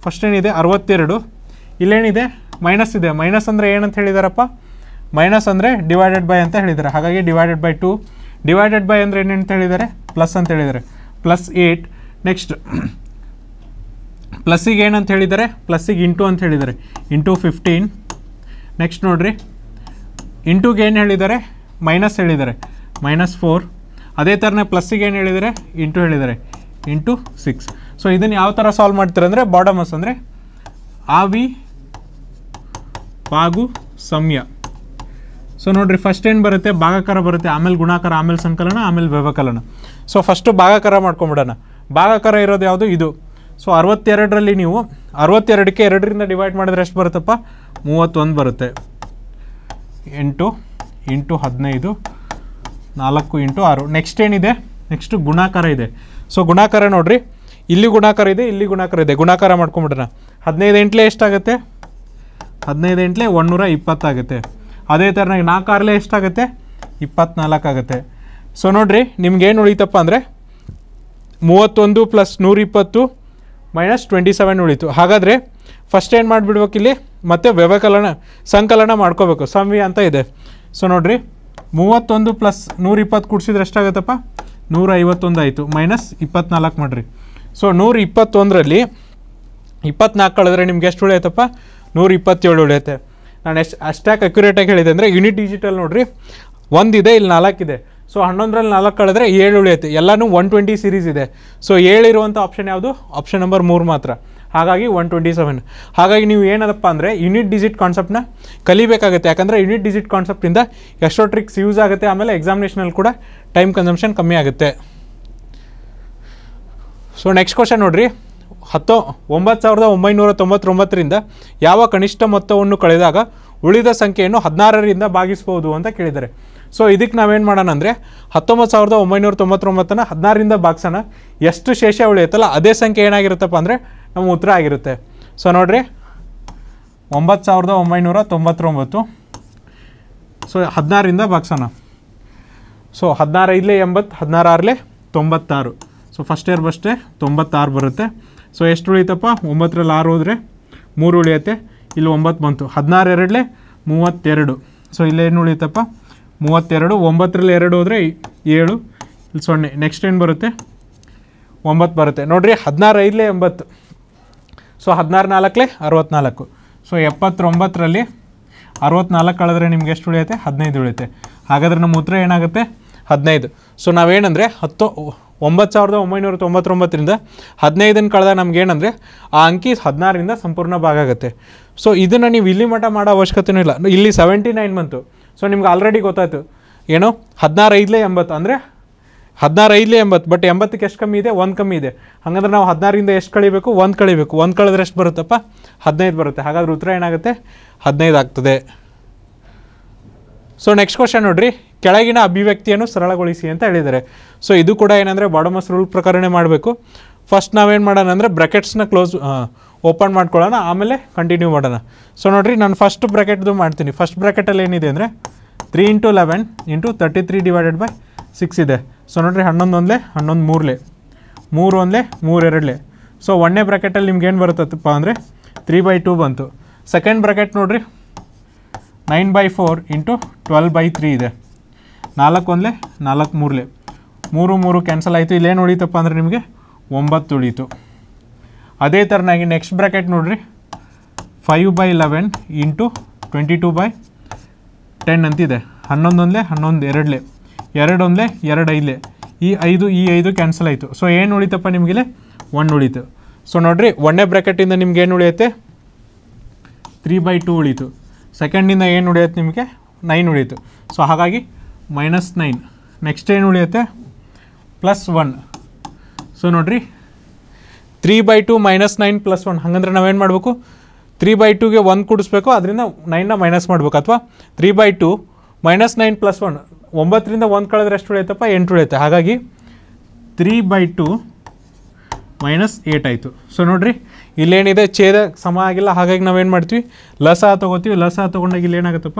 ಫಸ್ಟ್ ಏನಿದೆ? ಅರವತ್ತೆರಡು. ಇಲ್ಲೇನಿದೆ? ಮೈನಸ್ ಇದೆ. ಮೈನಸ್ ಅಂದರೆ ಏನಂತ ಹೇಳಿದಾರಪ್ಪ? ಮೈನಸ್ ಅಂದರೆ ಡಿವೈಡೆಡ್ ಬೈ ಅಂತ ಹೇಳಿದ್ದಾರೆ ಹಾಗಾಗಿ divided by two divided by ಅಂದರೆ ಏನಂತ ಹೇಳಿದ್ದಾರೆ ಪ್ಲಸ್ ಅಂತ ಹೇಳಿದ್ದಾರೆ ಪ್ಲಸ್ ಏಯ್ಟ್ ನೆಕ್ಸ್ಟ್ ಪ್ಲಸ್ಸಿಗೆ ಏನಂತ ಹೇಳಿದ್ದಾರೆ ಪ್ಲಸ್ಸಿಗೆ ಇಂಟು ಅಂತ ಹೇಳಿದ್ದಾರೆ ಇಂಟು ಫಿಫ್ಟೀನ್ ನೆಕ್ಸ್ಟ್ ನೋಡ್ರಿ. ಇಂಟುಗೆ ಏನು ಹೇಳಿದ್ದಾರೆ ಮೈನಸ್ ಹೇಳಿದ್ದಾರೆ ಮೈನಸ್ ಫೋರ್ ಅದೇ ಥರನೇ ಪ್ಲಸ್ಸಿಗೆ ಏನು ಹೇಳಿದ್ದಾರೆ ಇಂಟು ಹೇಳಿದ್ದಾರೆ ಇಂಟು ಸಿಕ್ಸ್ ಸೊ ಇದನ್ನು ಯಾವ ಥರ ಸಾಲ್ವ್ ಮಾಡ್ತೀರ ಅಂದರೆ ಬಾಡಮಸ್ ಅಂದರೆ ಆವಿ ಪಾಗು ಸಮಯ. ಸೊ ನೋಡ್ರಿ ಫಸ್ಟ್ ಏನು ಬರುತ್ತೆ? ಭಾಗಾಕಾರ ಬರುತ್ತೆ. ಆಮೇಲೆ ಗುಣಾಕಾರ, ಆಮೇಲೆ ಸಂಕಲನ, ಆಮೇಲೆ ವ್ಯವಕಲನ. ಸೊ ಫಸ್ಟು ಭಾಗಾಕಾರ ಮಾಡ್ಕೊಂಬಿಡೋಣ ಭಾಗಾಕಾರ ಇರೋದು ಯಾವುದು? ಇದು. ಸೊ ಅರವತ್ತೆರಡರಲ್ಲಿ ನೀವು ಅರವತ್ತೆರಡಕ್ಕೆ ಎರಡರಿಂದ ಡಿವೈಡ್ ಮಾಡಿದ್ರೆ ಎಷ್ಟು ಬರುತ್ತಪ್ಪ? ಮೂವತ್ತೊಂದು ಬರುತ್ತೆ. ಎಂಟು ಇಂಟು ಹದಿನೈದು, ನಾಲ್ಕು ಇಂಟು ಆರು. ನೆಕ್ಸ್ಟ್ ಏನಿದೆ? ನೆಕ್ಸ್ಟು ಗುಣಾಕಾರ ಇದೆ. ಸೊ ಗುಣಾಕಾರ ನೋಡ್ರಿ. ಇಲ್ಲಿ ಗುಣಾಕಾರ ಇದೆ, ಇಲ್ಲಿ ಗುಣಾಕಾರ ಇದೆ. ಗುಣಾಕಾರ ಮಾಡ್ಕೊಂಬಿಡೋಣ. ಹದಿನೈದು ಎಂಟ್ಲೆ ಎಷ್ಟಾಗುತ್ತೆ? ಹದಿನೈದು ಎಂಟ್ಲೆ ಒಂದೂರ ಇಪ್ಪತ್ತಾಗುತ್ತೆ. ಅದೇ ಥರನಾಗಿ ನಾಲ್ಕು ಆರ್ಲೆ ಎಷ್ಟಾಗುತ್ತೆ? ಇಪ್ಪತ್ನಾಲ್ಕಾಗುತ್ತೆ. ಸೊ ನೋಡಿರಿ, ನಿಮ್ಗೇನು ಉಳಿತಪ್ಪ ಅಂದರೆ ಮೂವತ್ತೊಂದು ಪ್ಲಸ್ ನೂರಿಪ್ಪತ್ತು ಮೈನಸ್ ಟ್ವೆಂಟಿ ಸೆವೆನ್ ಉಳಿತು. ಹಾಗಾದರೆ ಫಸ್ಟ್ ಏನು ಮಾಡಿಬಿಡ್ಬೇಕು ಇಲ್ಲಿ? ಮತ್ತೆ ವ್ಯವಕಲನ, ಸಂಕಲನ ಮಾಡ್ಕೋಬೇಕು. ಸಂವಿ ಅಂತ ಇದೆ. ಸೊ ನೋಡಿರಿ, ಮೂವತ್ತೊಂದು ಪ್ಲಸ್ ನೂರಿಪ್ಪತ್ತು ಕೂಡಿಸಿದ್ರೆ ಎಷ್ಟಾಗುತ್ತಪ್ಪ? ನೂರ ಐವತ್ತೊಂದು ಆಯಿತು ಮೈನಸ್ ಇಪ್ಪತ್ನಾಲ್ಕು ಮಾಡಿರಿ. ಸೊ ನೂರ ಇಪ್ಪತ್ತೊಂದರಲ್ಲಿ ಇಪ್ಪತ್ನಾಲ್ಕು ಕಳೆದ್ರೆ ನಿಮ್ಗೆ ಎಷ್ಟು ಉಳಿಯುತ್ತಪ್ಪ? ನೂರ ಇಪ್ಪತ್ತೇಳು ಉಳಿಯುತ್ತೆ. ನಾನು ಎಷ್ಟು ಅಷ್ಟಾಗಿ ಅಕ್ಯುರೇಟಾಗಿ ಹೇಳಿದೆ ಅಂದರೆ ಯೂನಿಟ್ ಡಿಜಿಟಲ್ ನೋಡಿರಿ. ಒಂದಿದೆ, ಇಲ್ಲಿ ನಾಲ್ಕಿದೆ. ಸೊ ಹನ್ನೊಂದರಲ್ಲಿ ನಾಲ್ಕು ಕಳೆದ್ರೆ ಏಳು ಉಳಿಯುತ್ತೆ. ಎಲ್ಲನೂ ಒನ್ ಟ್ವೆಂಟಿ ಸೀರೀಸ್ ಇದೆ. ಸೊ ಏಳಿರುವಂಥ ಆಪ್ಷನ್ ಯಾವುದು? ಆಪ್ಷನ್ ನಂಬರ್ ಮೂರು ಮಾತ್ರ. ಹಾಗಾಗಿ ಒನ್ ಟ್ವೆಂಟಿ ಸೆವೆನ್ ಹಾಗಾಗಿ ನೀವು ಏನದಪ್ಪ ಅಂದರೆ ಯೂನಿಟ್ ಡಿಜಿಟ್ ಕಾನ್ಸೆಪ್ಟ್ನ ಕಲಿಬೇಕಾಗುತ್ತೆ. ಯಾಕಂದರೆ ಯೂನಿಟ್ ಡಿಜಿಟ್ ಕಾನ್ಸೆಪ್ಟಿಂದ ಎಷ್ಟೋ ಟ್ರಿಕ್ಸ್ ಯೂಸ್ ಆಗುತ್ತೆ, ಆಮೇಲೆ ಎಕ್ಸಾಮಿನೇಷನಲ್ಲಿ ಕೂಡ ಟೈಮ್ ಕನ್ಸಂಪ್ಷನ್ ಕಮ್ಮಿ ಆಗುತ್ತೆ. ಸೊ ನೆಕ್ಸ್ಟ್ ಕ್ವಶನ್ ನೋಡಿರಿ. ಹತ್ತು, ಒಂಬತ್ತು ಸಾವಿರದ ಒಂಬೈನೂರ ತೊಂಬತ್ತೊಂಬತ್ತರಿಂದ ಯಾವ ಕನಿಷ್ಠ ಮೊತ್ತವನ್ನು ಕಳೆದಾಗ ಉಳಿದ ಸಂಖ್ಯೆಯನ್ನು ಹದಿನಾರರಿಂದ ಭಾಗಿಸ್ಬೋದು ಅಂತ ಕೇಳಿದ್ದಾರೆ. ಸೊ ಇದಕ್ಕೆ ನಾವೇನು ಮಾಡೋಣ ಅಂದರೆ ಹತ್ತೊಂಬತ್ತು ಸಾವಿರದ ಒಂಬೈನೂರ ತೊಂಬತ್ತೊಂಬತ್ತನ್ನು ಹದಿನಾರರಿಂದ ಭಾಗಿಸೋಣ. ಎಷ್ಟು ಶೇಷ ಉಳಿಯುತ್ತಲ್ಲ, ಅದೇ ಸಂಖ್ಯೆ ಏನಾಗಿರುತ್ತಪ್ಪ ಅಂದರೆ ನಮ್ಮ ಉತ್ತರ ಆಗಿರುತ್ತೆ. ಸೊ ನೋಡಿರಿ, ಒಂಬತ್ತು ಸಾವಿರದ ಒಂಬೈನೂರ ತೊಂಬತ್ತೊಂಬತ್ತು. ಸೊ ಹದಿನಾರರಿಂದ ಭಾಗಿಸೋಣ ಸೊ ಹದಿನಾರು ಐದಲೇ ಎಂಬತ್ತು, ಹದಿನಾರು ಆರಲೇ ತೊಂಬತ್ತಾರು. ಸೊ ಫಸ್ಟ್ ಇಯರ್ ಬಸ್ಟೇ ತೊಂಬತ್ತಾರು ಬರುತ್ತೆ. ಸೊ ಎಷ್ಟು ಉಳಿತಪ್ಪ ಒಂಬತ್ತರಲ್ಲಿ ಆರು ಹೋದರೆ ಮೂರು ಉಳಿಯುತ್ತೆ. ಇಲ್ಲಿ ಒಂಬತ್ತು ಬಂತು. ಹದಿನಾರು ಎರಡಲೇ ಮೂವತ್ತೆರಡು. ಸೊ ಇಲ್ಲೇನು ಉಳಿತಪ್ಪ ಮೂವತ್ತೆರಡು. ಒಂಬತ್ತರಲ್ಲಿ ಎರಡು ಹೋದರೆ ಏಳು. ಇಲ್ಲಿ ಸೊನ್ನೆ. ನೆಕ್ಸ್ಟ್ ಏನು ಬರುತ್ತೆ? ಒಂಬತ್ತು ಬರುತ್ತೆ. ನೋಡಿರಿ, ಹದಿನಾರು ಐದಲೇ ಎಂಬತ್ತು. ಸೊ ಹದಿನಾರು ನಾಲ್ಕಲೇ ಅರವತ್ನಾಲ್ಕು. ಸೊ ಎಪ್ಪತ್ತೊಂಬತ್ತರಲ್ಲಿ ಅರವತ್ನಾಲ್ಕು ಕಳೆದ್ರೆ ನಿಮ್ಗೆ ಎಷ್ಟು ಉಳಿಯುತ್ತೆ? ಹದಿನೈದು ಉಳಿಯುತ್ತೆ. ಹಾಗಾದ್ರೆ ನಮ್ಮ ಉತ್ತರ ಏನಾಗುತ್ತೆ? ಹದಿನೈದು. ಸೊ ನಾವೇನಂದರೆ ಹತ್ತು, ಒಂಬತ್ತು ಸಾವಿರದ ಒಂಬೈನೂರ ತೊಂಬತ್ತೊಂಬತ್ತರಿಂದ ಹದಿನೈದನ್ನು ಕಳೆದ ನಮ್ಗೆ ಏನಂದರೆ ಆ ಅಂಕಿ ಹದಿನಾರರಿಂದ ಸಂಪೂರ್ಣ ಭಾಗ ಆಗುತ್ತೆ. ಸೊ ಇದನ್ನು ನೀವು ಇಲ್ಲಿ ಮಟ್ಟ ಮಾಡೋ ಅವಶ್ಯಕತೆಯೂ ಇಲ್ಲ. ಇಲ್ಲಿ ಸೆವೆಂಟಿ ನೈನ್ ಮಂತು. ಸೊ ನಿಮ್ಗೆ ಆಲ್ರೆಡಿ ಗೊತ್ತಾಯ್ತು. ಏನು? ಹದಿನಾರು ಐದಲೇ ಎಂಬತ್ತು. ಅಂದರೆ ಹದಿನಾರು ಐದಲೇ ಎಂಬತ್ತು ಬಟ್ ಎಂಬತ್ತಕ್ಕೆ ಎಷ್ಟು ಕಮ್ಮಿ ಇದೆ? ಒಂದು ಕಮ್ಮಿ ಇದೆ. ಹಾಗಂದ್ರೆ ನಾವು ಹದಿನಾರಿಂದ ಎಷ್ಟು ಕಳಿಬೇಕು? ಒಂದು ಕಳಿಬೇಕು. ಒಂದು ಕಳೆದ್ರೆ ಎಷ್ಟು ಬರುತ್ತಪ್ಪ? ಹದಿನೈದು ಬರುತ್ತೆ. ಹಾಗಾದ್ರೆ ಉತ್ತರ ಏನಾಗುತ್ತೆ? ಹದಿನೈದು ಆಗ್ತದೆ. ಸೊ ನೆಕ್ಸ್ಟ್ ಕ್ವಶನ್ ನೋಡ್ರಿ. ಕೆಳಗಿನ ಅಭಿವ್ಯಕ್ತಿಯನ್ನು ಸರಳಗೊಳಿಸಿ ಅಂತ ಹೇಳಿದ್ದಾರೆ. ಸೊ ಇದು ಕೂಡ ಏನಂದರೆ ಬಾಡಮಸ್ ರೂಲ್ ಪ್ರಕಾರನೇ ಮಾಡಬೇಕು. ಫಸ್ಟ್ ನಾವೇನು ಮಾಡೋಣ ಅಂದರೆ ಬ್ರ್ಯಾಕೆಟ್ಸ್ನ ಕ್ಲೋಸ್ ಓಪನ್ ಮಾಡ್ಕೊಳ್ಳೋಣ. ಆಮೇಲೆ ಕಂಟಿನ್ಯೂ ಮಾಡೋಣ. ಸೊ ನೋಡಿರಿ, ನಾನು ಫಸ್ಟ್ ಬ್ರ್ಯಾಕೆಟ್ದು ಮಾಡ್ತೀನಿ. ಫಸ್ಟ್ ಬ್ರ್ಯಾಕೆಟಲ್ಲಿ ಏನಿದೆ ಅಂದರೆ three into eleven into thirty three divided by six ಇದೆ. ಸೊ ನೋಡಿರಿ ಹನ್ನೊಂದು ಒಂದಲೇ, ಹನ್ನೊಂದು ಮೂರಲೆ. ಮೂರು ಒಂದಲೇ, ಮೂರು ಎರಡಲೆ. ಸೊ ಒಂದನೇ ಬ್ರ್ಯಾಕೆಟಲ್ಲಿ ನಿಮ್ಗೆ ಏನು ಬರುತ್ತಪ್ಪ ಅಂದರೆ ತ್ರೀ ಬೈ ಟೂ ಬಂತು. ಸೆಕೆಂಡ್ ಬ್ರ್ಯಾಕೆಟ್ ನೋಡಿರಿ nine by four into twelve by three ಇದೆ. ನಾಲ್ಕು ಒಂದ್ಲೆ, ನಾಲ್ಕು ಮೂರಲೆ. ಮೂರು ಮೂರು ಕ್ಯಾನ್ಸಲ್ ಆಯಿತು. ಇಲ್ಲೇನು ಉಳಿತಪ್ಪ ಅಂದರೆ ನಿಮಗೆ ಒಂಬತ್ತು ಉಳೀತು. ಅದೇ ಥರನಾಗಿ ನೆಕ್ಸ್ಟ್ ಬ್ರ್ಯಾಕೆಟ್ ನೋಡಿರಿ five by eleven into twenty two by ten ಅಂತಿದೆ. ಹನ್ನೊಂದು ಒಂದಲೇ, ಹನ್ನೊಂದು ಎರಡಲೆ. ಎರಡು ಒಂದಲೇ ಎರಡು ಐದಲೆ ಈ ಐದು ಈ ಐದು ಕ್ಯಾನ್ಸಲ್ ಆಯಿತು. ಸೊ ಏನು ಉಳಿತಪ್ಪ ನಿಮಗಿಲ್ಲ? ಒನ್ ಉಳೀತು. ಸೊ ನೋಡಿರಿ ಒನ್ನೇ ಬ್ರ್ಯಾಕೆಟಿಂದ ನಿಮ್ಗೆ ಏನು ಉಳಿಯುತ್ತೆ? ತ್ರೀ ಬೈ ಟೂ ಉಳೀತು. ಸೆಕೆಂಡಿಂದ ಏನು ಉಳಿಯುತ್ತೆ ನಿಮಗೆ? ನೈನ್ ಉಳಿಯಿತು ಸೊ ಹಾಗಾಗಿ ಮೈನಸ್ ನೈನ್ ನೆಕ್ಸ್ಟ್ ಏನು ಉಳಿಯುತ್ತೆ? ಪ್ಲಸ್ ಒನ್ ಸೊ ನೋಡಿರಿ three by two minus nine plus one ಹಾಗಂದ್ರೆ ನಾವೇನು ಮಾಡಬೇಕು? ತ್ರೀ ಬೈ ಟೂಗೆ ಒಂದು ಕೂಡಿಸ್ಬೇಕು, ಅದರಿಂದ ನೈನ್ನ ಮೈನಸ್ ಮಾಡಬೇಕು, ಅಥವಾ three by two minus nine plus one ಒಂಬತ್ತರಿಂದ ಒಂದು ಕಳೆದ್ರೆ ಎಷ್ಟು ಉಳಿಯುತ್ತಪ್ಪ? ಎಂಟು ಉಳಿಯುತ್ತೆ. ಹಾಗಾಗಿ three by two minus eight ಆಯಿತು. ಸೊ ನೋಡಿರಿ, ಇಲ್ಲೇನಿದೆ ಛೇದ ಸಮ ಆಗಿಲ್ಲ. ಹಾಗಾಗಿ ನಾವೇನು ಮಾಡ್ತೀವಿ? ಲಸ ತೊಗೋತೀವಿ. ಲಸ ತೊಗೊಂಡಾಗ ಇಲ್ಲಿ ಏನಾಗುತ್ತಪ್ಪ?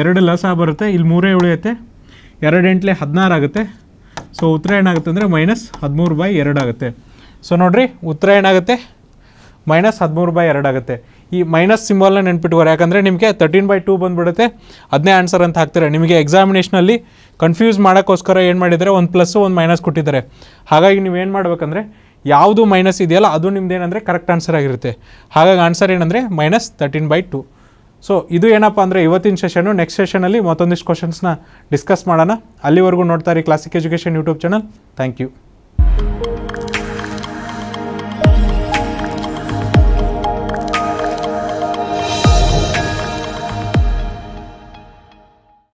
ಎರಡು ಲಸ ಬರುತ್ತೆ. ಇಲ್ಲಿ ಮೂರೇ ಉಳಿಯುತ್ತೆ. ಎರಡು ಎಂಟ್ಲೆ ಹದಿನಾರು ಆಗುತ್ತೆ. ಸೊ ಉತ್ತರ ಏನಾಗುತ್ತೆ ಅಂದರೆ ಮೈನಸ್ ಹದಿಮೂರು ಬೈ ಎರಡು ಆಗುತ್ತೆ. ಸೊ ನೋಡಿರಿ ಉತ್ತರ ಏನಾಗುತ್ತೆ ಮೈನಸ್ ಹದಿಮೂರು ಬೈ ಎರಡು ಆಗುತ್ತೆ. ಈ ಮೈನಸ್ ಸಿಂಬಲ್ನ ನೆನ್ಪಿಟ್ಕೋರಿ ಯಾಕಂದರೆ ನಿಮಗೆ ತರ್ಟೀನ್ ಬೈ ಟೂ ಬಂದುಬಿಡುತ್ತೆ. ಅದನ್ನೇ ಆನ್ಸರ್ ಅಂತ ಹಾಕ್ತಾರೆ. ನಿಮಗೆ ಎಕ್ಸಾಮಿನೇಷನಲ್ಲಿ ಕನ್ಫ್ಯೂಸ್ ಮಾಡೋಕ್ಕೋಸ್ಕರ ಏನು ಮಾಡಿದ್ದಾರೆ ಒಂದು ಪ್ಲಸ್ಸು ಒಂದು ಮೈನಸ್ ಕೊಟ್ಟಿದ್ದಾರೆ. ಹಾಗಾಗಿ ನೀವು ಏನು ಮಾಡಬೇಕಂದ್ರೆ ಯಾವುದು ಮೈನಸ್ ಇದೆಯಲ್ಲ ಅದು ನಿಮ್ದು ಏನಂದರೆ ಕರೆಕ್ಟ್ ಆನ್ಸರ್ ಆಗಿರುತ್ತೆ. ಹಾಗಾಗಿ ಆನ್ಸರ್ ಏನಂದರೆ minus thirteen by two so ಇದು ಏನಪ್ಪ ಅಂದರೆ ಇವತ್ತಿನ ಸೆಷನು ನೆಕ್ಸ್ಟ್ ಸೆಷನಲ್ಲಿ ಮತ್ತೊಂದಿಷ್ಟು ಕ್ವಶನ್ಸ್ನ ಡಿಸ್ಕಸ್ ಮಾಡೋಣ. ಅಲ್ಲಿವರೆಗೂ ನೋಡ್ತಾರೆ classic education YouTube channel thank you